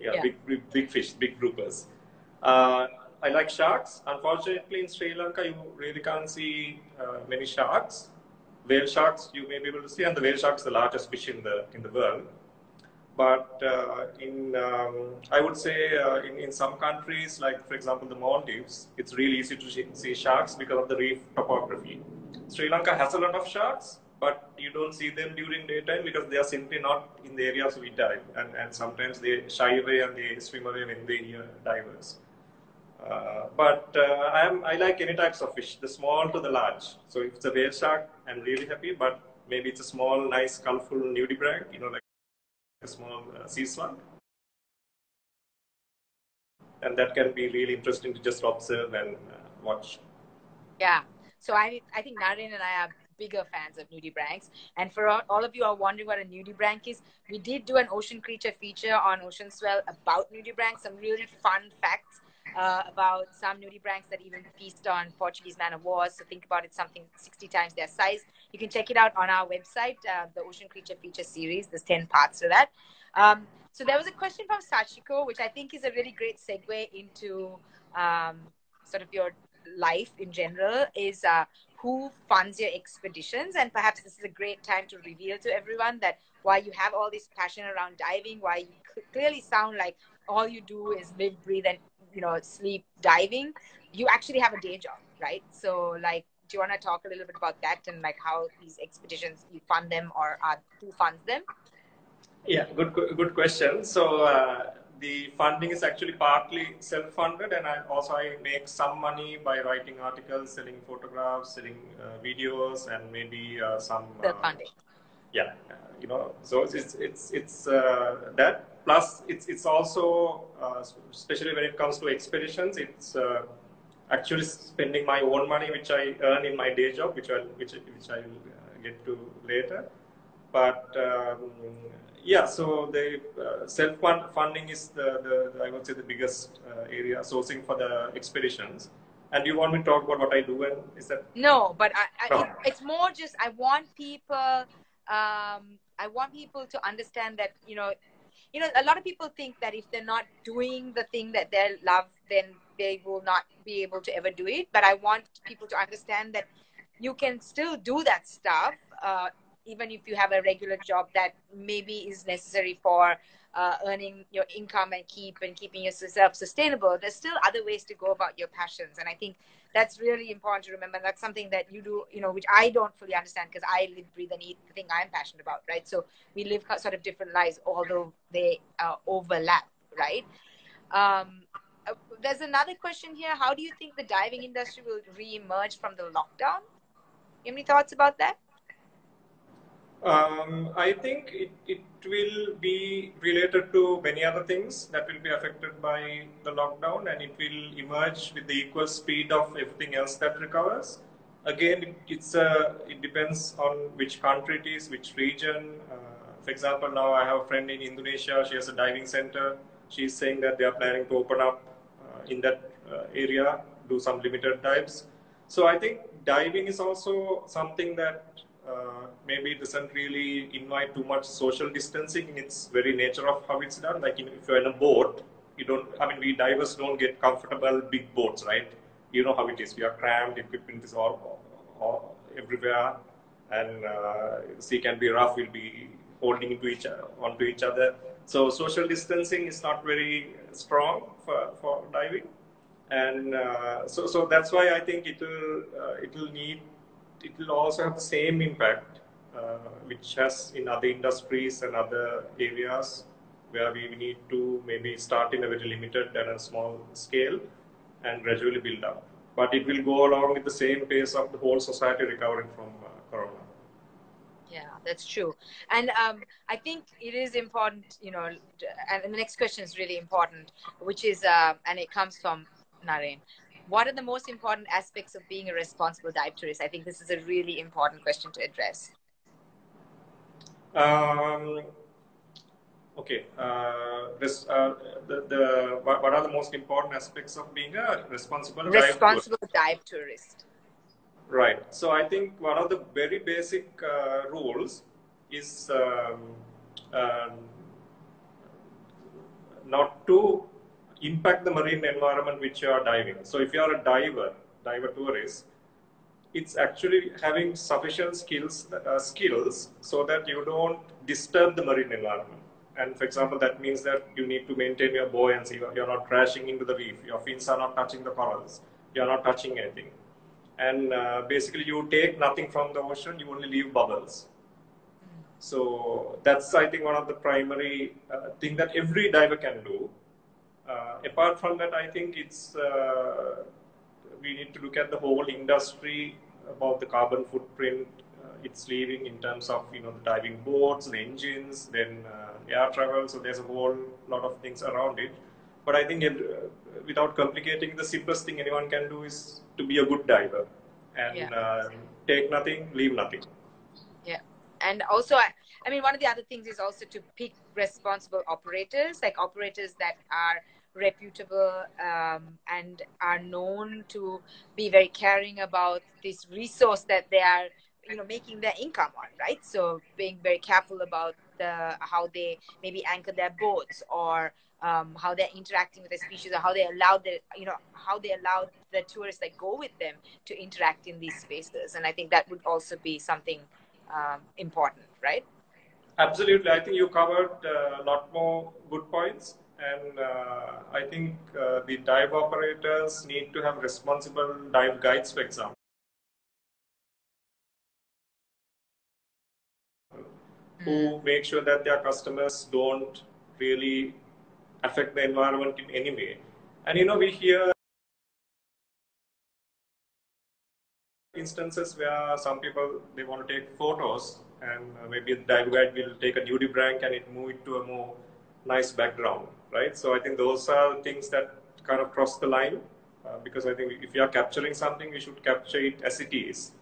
yeah, yeah, Big, big big fish, big groupers. Uh, I like sharks. Unfortunately, in Sri Lanka, you really can't see uh, many sharks. Whale sharks you may be able to see, and the whale shark is the largest fish in the in the world. But uh, in, um, I would say uh, in, in some countries, like for example the Maldives, it's really easy to see sharks because of the reef topography. Sri Lanka has a lot of sharks, but you don't see them during daytime because they are simply not in the areas we dive. And, and sometimes they shy away and they swim away when they hear divers. Uh, but uh, I'm, I like any types of fish, the small to the large. So if it's a whale shark, I'm really happy. But maybe it's a small, nice, colorful nudibranch, you know, like a small uh, sea slug. And that can be really interesting to just observe and uh, watch. Yeah. So I, I think Naren and I are bigger fans of nudibranchs. And for all, all of you are wondering what a nudibranch is, we did do an ocean creature feature on Oceanswell about nudibranchs, some really fun facts uh, about some nudibranchs that even feast on Portuguese man of war. So think about it, something 60 times their size. You can check it out on our website, uh, the Ocean Creature Feature Series. There's 10 parts to that. Um, so there was a question from Sachiko, which I think is a really great segue into um, sort of your life in general, is uh, who funds your expeditions? And perhaps this is a great time to reveal to everyone that why you have all this passion around diving, why you clearly sound like all you do is live, breathe, and you know sleep diving you actually have a day job right? So like do you want to talk a little bit about that and like how these expeditions you fund them or who funds them? Yeah good good question. So uh, the funding is actually partly self-funded and I also I make some money by writing articles selling photographs selling uh, videos and maybe uh, some self-funding yeah you know so it's it's it's uh, that plus it's it's also uh, especially when it comes to expeditions, it's uh, actually spending my own money which I earn in my day job, which I which which I will uh, get to later. But um, yeah, so the uh, self funding is the, the, I would say the biggest uh, area sourcing for the expeditions. And you want me to talk about what I do and is that? No, but I, I, it's more just I want people. Um, I want people to understand that you know, you know, a lot of people think that if they're not doing the thing that they love, then they will not be able to ever do it. But I want people to understand that you can still do that stuff, uh, even if you have a regular job that maybe is necessary for uh, earning your income and keep and keeping yourself sustainable. There's still other ways to go about your passions, and I think that's really important to remember. That's something that you do, you know, which I don't fully understand because I live, breathe, and eat the thing I'm passionate about, right? So we live sort of different lives, although they uh, overlap, right? Um, uh, there's another question here. How do you think the diving industry will re-emerge from the lockdown? You have any thoughts about that? Um, I think it, it will be related to many other things that will be affected by the lockdown and it will emerge with the equal speed of everything else that recovers. Again, it, it's a, it depends on which country it is, which region. Uh, for example, now I have a friend in Indonesia, she has a diving center. She's saying that they are planning to open up uh, in that uh, area, do some limited dives. So I think diving is also something that uh, maybe it doesn't really invite too much social distancing in its very nature of how it's done. Like in, if you're in a boat, you don't, I mean, we divers don't get comfortable big boats, right? You know how it is. We are crammed, equipment is all, all everywhere, and uh, sea can be rough, we'll be holding into each, onto each other. So social distancing is not very strong for, for diving. And uh, so, so that's why I think it will, uh, it will need it will also have the same impact, uh, which has in other industries and other areas where we need to maybe start in a very limited and a small scale and gradually build up. But it will go along with the same pace of the whole society recovering from uh, corona. Yeah, that's true. And um, I think it is important, you know, and the next question is really important, which is, uh, and it comes from Naren what are the most important aspects of being a responsible dive tourist? I think this is a really important question to address. Um, okay. Uh, this, uh, the, the, what are the most important aspects of being a responsible, responsible dive, dive tourist? Right. So I think one of the very basic uh, rules is um, um not to impact the marine environment which you are diving. So if you are a diver, diver tourist, it's actually having sufficient skills, uh, skills so that you don't disturb the marine environment. And for example, that means that you need to maintain your buoyancy. You're not crashing into the reef. Your fins are not touching the corals. You're not touching anything. And uh, basically, you take nothing from the ocean. You only leave bubbles. So that's, I think, one of the primary uh, thing that every diver can do apart from that, I think it's uh, we need to look at the whole industry about the carbon footprint uh, it's leaving in terms of you know the diving boards, the engines, then air travel. So there's a whole lot of things around it. But I think it, without complicating, the simplest thing anyone can do is to be a good diver and yeah. uh, take nothing, leave nothing. Yeah, and also, I, I, mean, one of the other things is also to pick responsible operators, like operators that are reputable um, and are known to be very caring about this resource that they are you know making their income on right? So being very careful about the how they maybe anchor their boats or um, how they're interacting with the species or how they allow the you know how they allow the tourists that go with them to interact in these spaces. And i think that would also be something um, important right? Absolutely. I think you covered uh, a lot more good points and uh, I think uh, the dive operators need to have responsible dive guides, for example. Who make sure that their customers don't really affect the environment in any way. And you know, we hear instances where some people they want to take photos and maybe the dive guide will take a nudibranch and it move it to a more nice background, right? So I think those are things that kind of cross the line uh, because I think if you are capturing something, we should capture it as it is.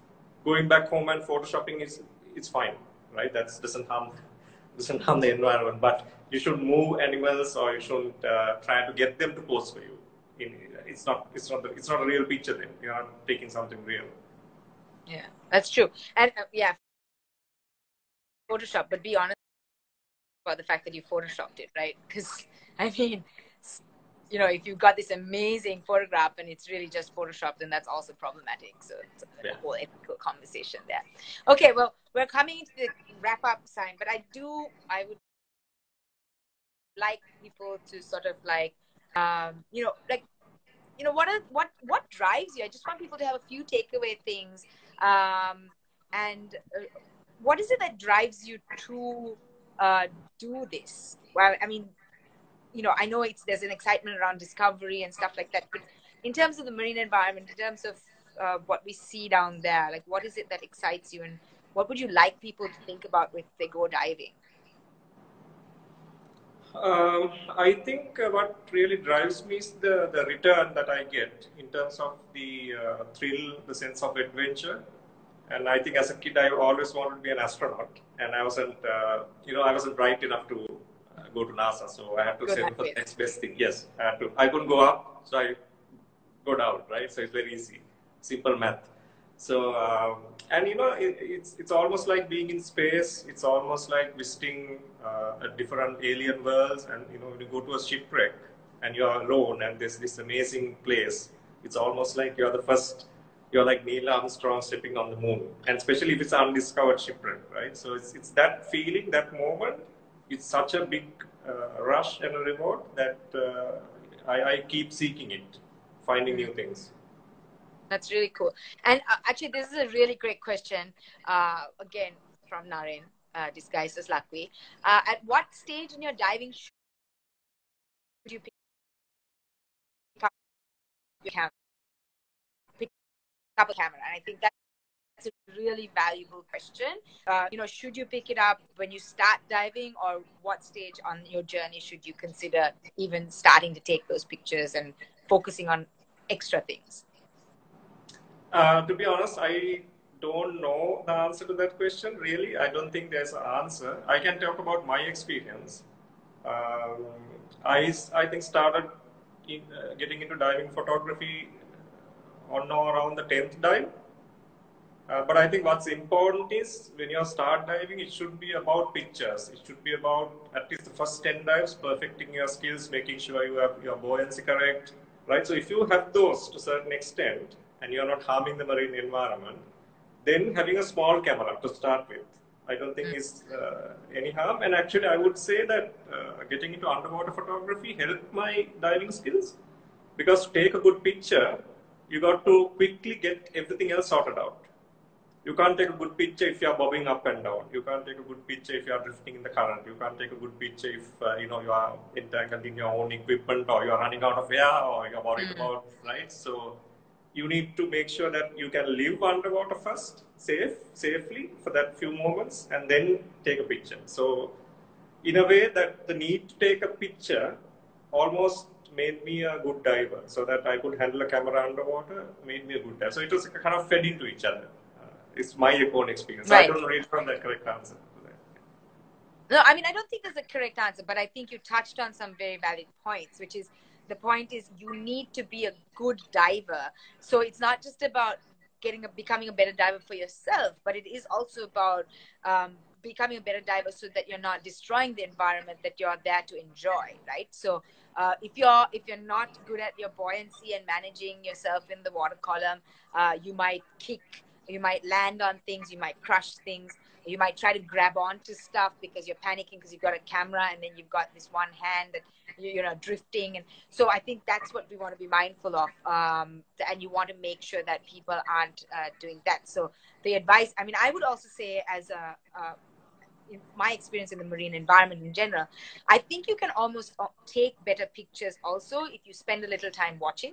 Going back home and photoshopping is it's fine, right? That doesn't harm doesn't harm the environment, but you should move animals or you shouldn't uh, try to get them to pose for you. In, it's not it's not the, it's not a real picture then. You're not taking something real. Yeah, that's true. And uh, yeah, Photoshop, but be honest about the fact that you photoshopped it, right? Because I mean, you know, if you've got this amazing photograph and it's really just photoshopped, then that's also problematic. So it's yeah. a whole ethical conversation there. Okay, well, we're coming to the wrap up sign, but I do, I would like people to sort of like, um, you know, like, you know, what are, what what drives you? I just want people to have a few takeaway things, um, and uh, what is it that drives you to uh, do this? Well, I mean, you know, I know it's there's an excitement around discovery and stuff like that, but in terms of the marine environment, in terms of uh, what we see down there, like what is it that excites you, and what would you like people to think about if they go diving? Um, I think uh, what really drives me is the, the return that I get in terms of the uh, thrill, the sense of adventure. And I think as a kid, I always wanted to be an astronaut, and I wasn't, uh, you know, I wasn't bright enough to go to NASA. So I had to say the next best thing. Yes, I had to. I couldn't go up, so I go down. Right. So it's very easy, simple math. So um, and you know it, it's it's almost like being in space. It's almost like visiting uh, a different alien worlds. And you know when you go to a shipwreck and you are alone and there's this amazing place. It's almost like you're the first. You're like Neil Armstrong stepping on the moon, and especially if it's an undiscovered shipwreck, right? So it's it's that feeling, that moment it's such a big uh, rush and a reward that uh, I, I, keep seeking it, finding new things. That's really cool. And uh, actually, this is a really great question. Uh, again, from Naren, uh, disguised as Lakwi. At what stage in your diving should you pick up? Pick up a camera. And I think that that's a really valuable question. Uh, you know, should you pick it up when you start diving, or what stage on your journey should you consider even starting to take those pictures and focusing on extra things? Uh, to be honest, I don't know the answer to that question. Really, I don't think there's an answer. I can talk about my experience. Um, I I think started in, uh, getting into diving photography on or around the tenth dive uh, but I think what's important is when you start diving, it should be about pictures. It should be about at least the first 10 dives, perfecting your skills, making sure you have your buoyancy correct, right? So if you have those to a certain extent and you're not harming the marine environment, then having a small camera to start with, I don't think mm. is uh, any harm. And actually, I would say that uh, getting into underwater photography helped my diving skills because to take a good picture, you got to quickly get everything else sorted out you can't take a good picture if you are bobbing up and down. You can't take a good picture if you are drifting in the current. You can't take a good picture if uh, you know you are entangled in your own equipment or you are running out of air or you are worried mm-hmm. about right. So you need to make sure that you can live underwater first, safe, safely for that few moments, and then take a picture. So in a way, that the need to take a picture almost made me a good diver, so that I could handle a camera underwater made me a good diver. So it was kind of fed into each other. It's my own experience. Right. I don't read from that correct answer. No, I mean I don't think there's a correct answer, but I think you touched on some very valid points, which is the point is you need to be a good diver. So it's not just about getting a, becoming a better diver for yourself, but it is also about um, becoming a better diver so that you're not destroying the environment that you're there to enjoy, right? So uh, if you're if you're not good at your buoyancy and managing yourself in the water column, uh, you might kick you might land on things, you might crush things, you might try to grab onto stuff because you're panicking because you've got a camera and then you've got this one hand that you know drifting. And so i think that's what we want to be mindful of um, and you want to make sure that people aren't uh, doing that. So the advice i mean i would also say as a, uh, in my experience in the marine environment in general i think you can almost uh, take better pictures also if you spend a little time watching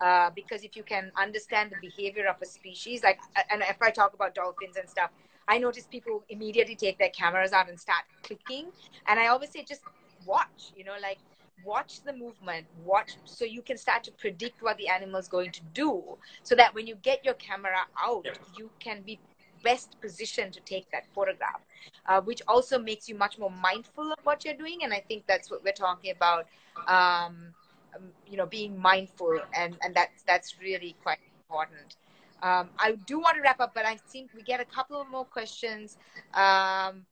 uh, because if you can understand the behavior of a species, like, and if I talk about dolphins and stuff, I notice people immediately take their cameras out and start clicking. And I always say, just watch. You know, like watch the movement, watch so you can start to predict what the animal's going to do, so that when you get your camera out, Yeah. you can be best positioned to take that photograph, uh, which also makes you much more mindful of what you're doing. And I think that's what we're talking about. Um, um, you know, being mindful, and and that's that's really quite important. Um, I do want to wrap up, but I think we get a couple of more questions. Um,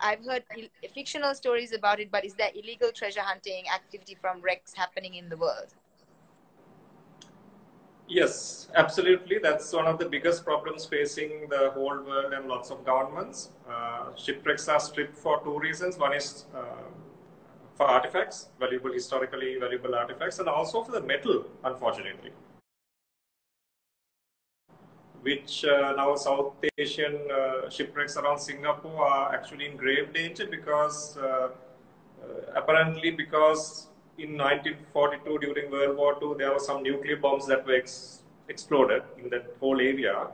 I've heard il- fictional stories about it, but is there illegal treasure hunting activity from wrecks happening in the world? Yes, absolutely. That's one of the biggest problems facing the whole world and lots of governments. Uh, shipwrecks are stripped for two reasons. One is uh, for artifacts, valuable, historically valuable artifacts, and also for the metal, unfortunately. Which uh, now South Asian uh, shipwrecks around Singapore are actually in grave danger because uh, uh, apparently because in 1942 during World War II there were some nuclear bombs that were ex- exploded in that whole area.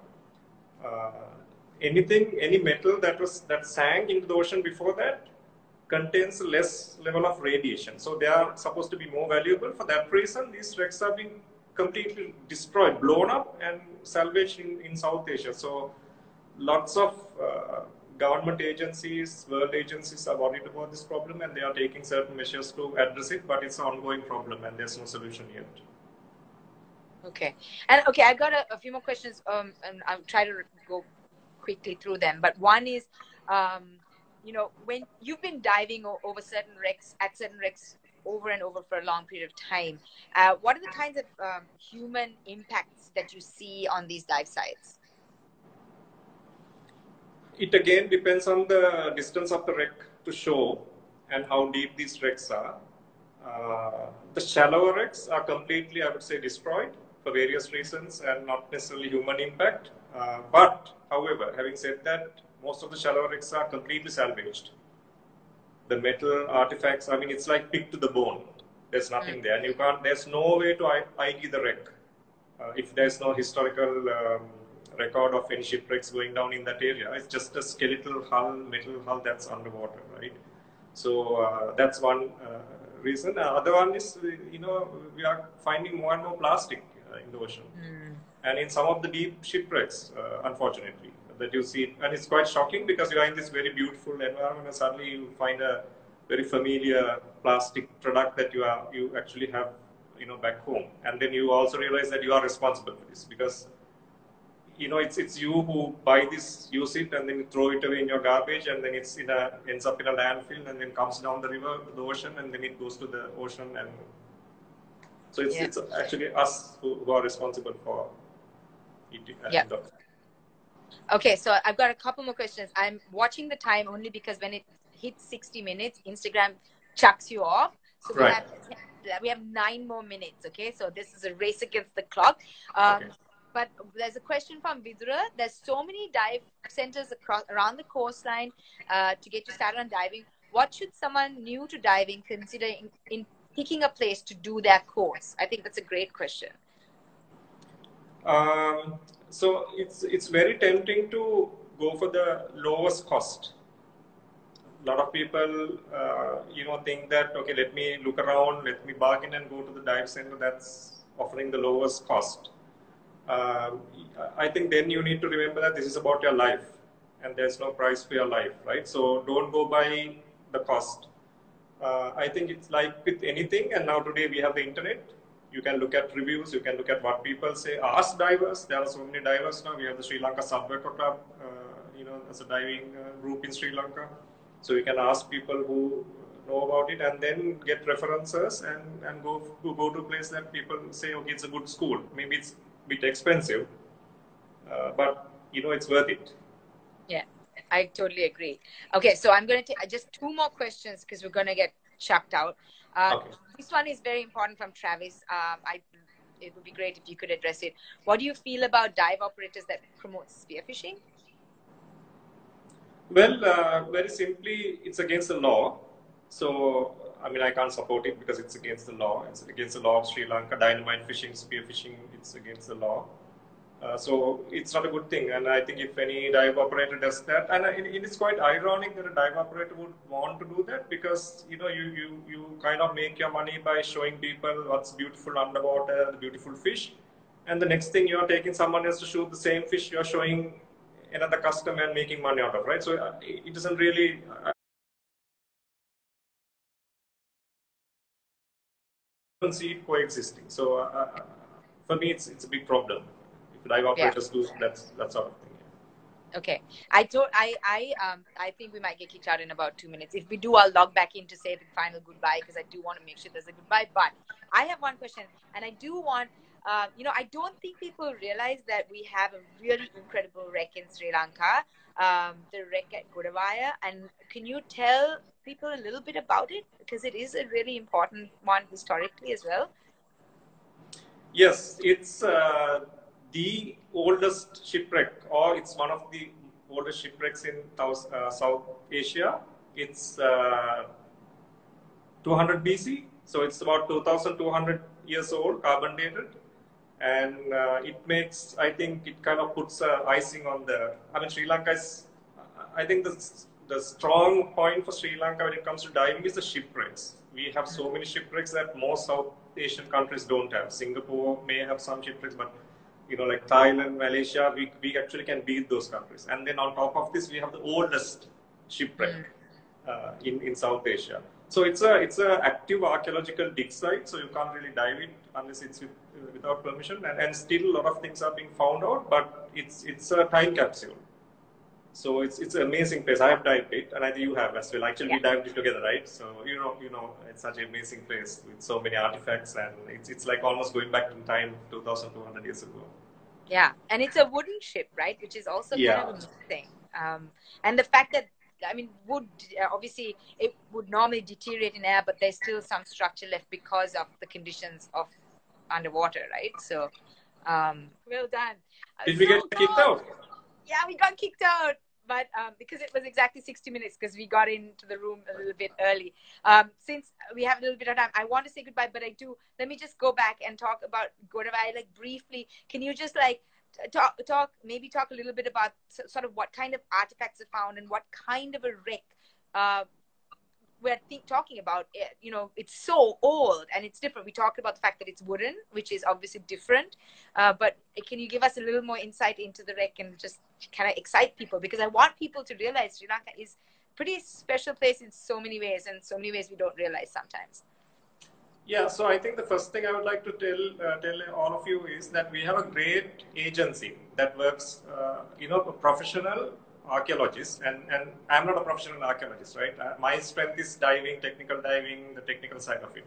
Uh, anything, any metal that was that sank into the ocean before that contains less level of radiation, so they are supposed to be more valuable. For that reason, these wrecks are being completely destroyed, blown up, and salvaged in, in South Asia. So lots of uh, government agencies, world agencies are worried about this problem and they are taking certain measures to address it, but it's an ongoing problem and there's no solution yet. Okay, and okay, I got a, a few more questions, um, and I'll try to go quickly through them. But one is, um, you know, when you've been diving over certain wrecks at certain wrecks over and over for a long period of time, uh, what are the kinds of um, human impacts that you see on these dive sites? It again depends on the distance of the wreck to shore and how deep these wrecks are. Uh, the shallower wrecks are completely, I would say, destroyed for various reasons and not necessarily human impact. Uh, but, however, having said that, most of the shallow wrecks are completely salvaged. The metal artifacts, I mean, it's like picked to the bone. There's nothing there, and you can't. There's no way to ID the wreck uh, if there's no historical um, record of any shipwrecks going down in that area. It's just a skeletal hull, metal hull that's underwater, right? So uh, that's one uh, reason. Uh, other one is, uh, you know, we are finding more and more plastic uh, in the ocean, and in some of the deep shipwrecks, uh, unfortunately, that you see, and it's quite shocking because you are in this very beautiful environment, and suddenly you find a very familiar plastic product that you are you actually have you know back home and then you also realize that you are responsible for this because you know it's it's you who buy this use it and then you throw it away in your garbage and then it's in a ends up in a landfill and then comes down the river the ocean and then it goes to the ocean and so it's Yeah. it's actually us who, who are responsible for Yeah. Okay, so I've got a couple more questions. I'm watching the time only because when it hits 60 minutes, Instagram chucks you off. So we Right. have we have nine more minutes. Okay, so this is a race against the clock. Um, Okay. But there's a question from Vidura. There's so many dive centers across around the coastline uh, to get you started on diving. What should someone new to diving consider in, in picking a place to do their course? I think that's a great question. Um, so it's it's very tempting to go for the lowest cost. A lot of people, uh, you know, think that okay, let me look around, let me bargain and go to the dive center that's offering the lowest cost. Um, I think then you need to remember that this is about your life, and there's no price for your life, right? So don't go by the cost. Uh, I think it's like with anything, and now today we have the internet you can look at reviews, you can look at what people say. Ask divers. There are so many divers now. We have the Sri Lanka Club, uh, you know, as a diving uh, group in Sri Lanka. So you can ask people who know about it and then get references and, and go to go to a place that people say, okay, it's a good school. Maybe it's a bit expensive, uh, but you know, it's worth it. Yeah, I totally agree. Okay, so I'm going to take just two more questions because we're going to get chucked out. Uh, Okay. This one is very important from Travis. Um, I, it would be great if you could address it. What do you feel about dive operators that promote spearfishing? Well, uh, very simply, it's against the law. So, I mean, I can't support it because it's against the law. It's against the law of Sri Lanka. Dynamite fishing, spear fishing, it's against the law. Uh, so it's not a good thing, and I think if any dive operator does that, and it, it is quite ironic that a dive operator would want to do that because you know you you you kind of make your money by showing people what's beautiful underwater, the beautiful fish, and the next thing you're taking someone else to shoot the same fish, you're showing another customer and making money out of, right? So uh, it doesn't really. I don't see it coexisting. So uh, uh for me, it's it's a big problem dive operators yeah. do that that sort of thing. Okay, I don't. I I um I think we might get kicked out in about two minutes. If we do, I'll log back in to say the final goodbye because I do want to make sure there's a goodbye. But I have one question, and I do want. Uh, you know, I don't think people realize that we have a really incredible wreck in Sri Lanka, um, the wreck at Godawaya. And can you tell people a little bit about it? Because it is a really important one historically as well. Yes, it's uh, the oldest shipwreck, or it's one of the oldest shipwrecks in uh, South Asia. It's uh, 200 BC, so it's about 2,200 years old, carbon dated, and uh, it makes, I think, it kind of puts icing on the. I mean, Sri Lanka is. I think the the strong point for Sri Lanka when it comes to diving is the shipwrecks. We have so many shipwrecks that most South Asian countries don't have. Singapore may have some shipwrecks, but you know, like Thailand, Malaysia, we, we actually can beat those countries. And then on top of this, we have the oldest shipwreck mm. uh, in, in South Asia. So it's a it's a active archaeological dig site, so you can't really dive it unless it's with, uh, without permission. And, and still a lot of things are being found out, but it's it's a time capsule. So it's it's an amazing place. I have dived it, and I think you have as well. Actually, yeah. we dived it together, right? So you know, you know, it's such an amazing place with so many artifacts, and it's it's like almost going back in time, two thousand two hundred years ago. Yeah, and it's a wooden ship, right? Which is also yeah. kind of a thing. Um, and the fact that I mean, wood uh, obviously it would normally deteriorate in air, but there's still some structure left because of the conditions of underwater, right? So, um, well done. Did so we get kicked out? Yeah, we got kicked out, but um, because it was exactly 60 minutes, because we got into the room a little bit early. Um, since we have a little bit of time, I want to say goodbye, but I do. Let me just go back and talk about Godawaya, like briefly. Can you just like talk, talk, maybe talk a little bit about sort of what kind of artifacts are found and what kind of a wreck uh, we're think, talking about it, you know, it's so old and it's different. We talked about the fact that it's wooden, which is obviously different. Uh, but can you give us a little more insight into the wreck and just kind of excite people? Because I want people to realize Sri Lanka is a pretty special place in so many ways, and so many ways we don't realize sometimes. Yeah, so I think the first thing I would like to tell uh, tell all of you is that we have a great agency that works, uh, you know, professional archaeologist, and, and I'm not a professional archaeologist, right? Uh, my strength is diving, technical diving, the technical side of it.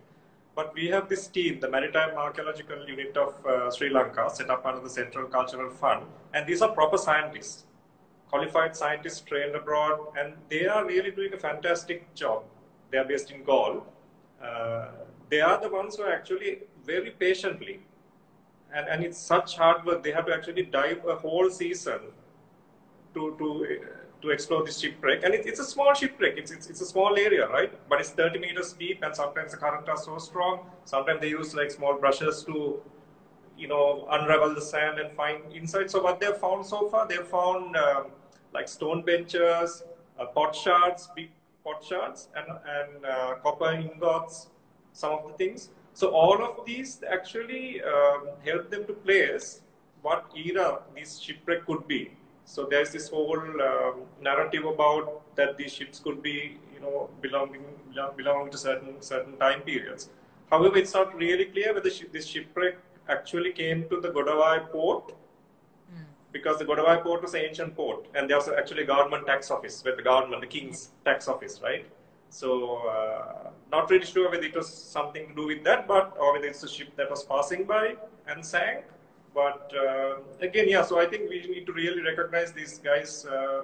But we have this team, the Maritime Archaeological Unit of uh, Sri Lanka, set up under the Central Cultural Fund, and these are proper scientists, qualified scientists trained abroad, and they are really doing a fantastic job. They are based in Galle. Uh, they are the ones who are actually very patiently, and, and it's such hard work. They have to actually dive a whole season to to to explore this shipwreck. And it, it's a small shipwreck. It's, it's it's a small area, right? But it's 30 meters deep, and sometimes the current are so strong. Sometimes they use like small brushes to you know unravel the sand and find inside. So what they've found so far, they've found um, like stone benches, uh, pot shards, big pot shards, and and uh, copper ingots, some of the things. So all of these actually um, help them to place what era this shipwreck could be. So there's this whole um, narrative about that these ships could be, you know, belonging belonging to certain certain time periods. However, it's not really clear whether this shipwreck actually came to the Godawaya port mm. because the Godawaya port was an ancient port, and there was actually a government tax office where the government, the king's tax office, right? So, uh, not really sure whether it was something to do with that, but or whether it's a ship that was passing by and sank, but uh, again, yeah, so I think we need to really recognize these guys uh,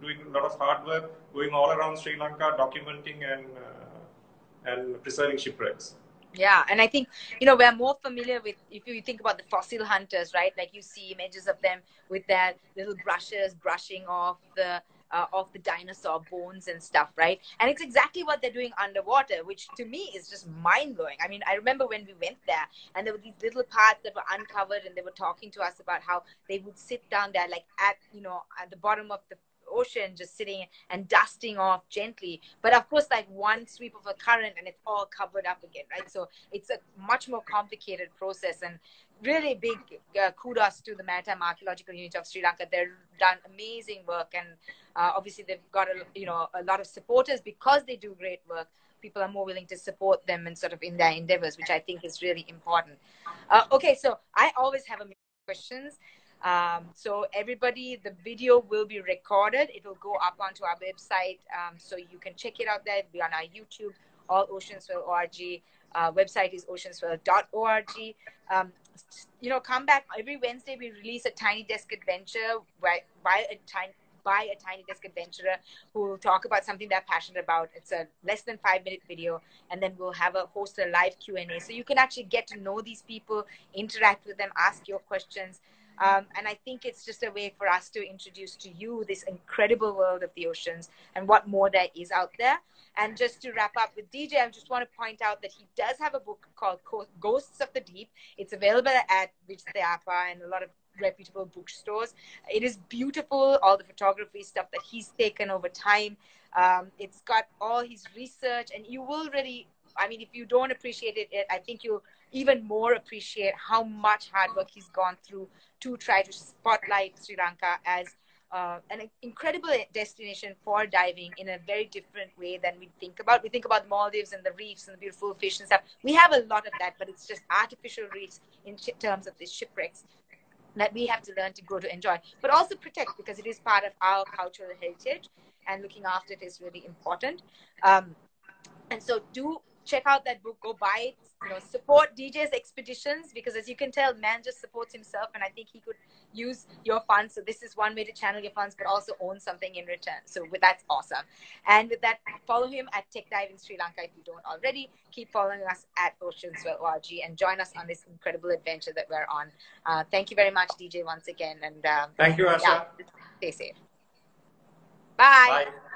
doing a lot of hard work, going all around Sri Lanka, documenting and uh, and preserving shipwrecks. Yeah, and I think you know we're more familiar with if you think about the fossil hunters, right? Like you see images of them with their little brushes brushing off the uh, of the dinosaur bones and stuff, right? And it's exactly what they're doing underwater, which to me is just mind blowing. I mean, I remember when we went there and there were these little parts that were uncovered and they were talking to us about how they would sit down there, like at, you know, at the bottom of the ocean just sitting and dusting off gently but of course like one sweep of a current and it's all covered up again right so it's a much more complicated process and really big uh, kudos to the Maritime Archaeological Unit of Sri Lanka. They've done amazing work, and uh, obviously they've got a you know a lot of supporters because they do great work. People are more willing to support them and sort of in their endeavors, which I think is really important. Uh, okay, so I always have a questions. Um, so everybody, the video will be recorded. It will go up onto our website, um, so you can check it out there. It'll be on our YouTube, all alloceanswell.org. Uh, website is oceanswell.org. Um, you know, come back every Wednesday. We release a tiny desk adventure by, a tiny by a tiny desk adventurer who will talk about something they're passionate about. It's a less than five minute video, and then we'll have a host a live Q and A, so you can actually get to know these people, interact with them, ask your questions. Um, and I think it's just a way for us to introduce to you this incredible world of the oceans and what more there is out there. And just to wrap up with DJ, I just want to point out that he does have a book called Ghosts of the Deep. It's available at Vijitha Yapa and a lot of reputable bookstores. It is beautiful, all the photography stuff that he's taken over time. Um, it's got all his research, and you will really, I mean, if you don't appreciate it, I think you'll even more appreciate how much hard work he's gone through to try to spotlight Sri Lanka as uh, an incredible destination for diving in a very different way than we think about. We think about the Maldives and the reefs and the beautiful fish and stuff. We have a lot of that, but it's just artificial reefs in terms of these shipwrecks that we have to learn to grow to enjoy, but also protect because it is part of our cultural heritage and looking after it is really important. Um, and so do check out that book, go buy it, you know, support DJ's expeditions because as you can tell, man just supports himself and I think he could use your funds. So this is one way to channel your funds, but also own something in return. So with that's awesome. And with that, follow him at Tech Dive in Sri Lanka if you don't already. Keep following us at oceanswell.org and join us on this incredible adventure that we're on. Uh, thank you very much, DJ, once again. And um, thank you, Asha. Yeah, stay safe. Bye. Bye.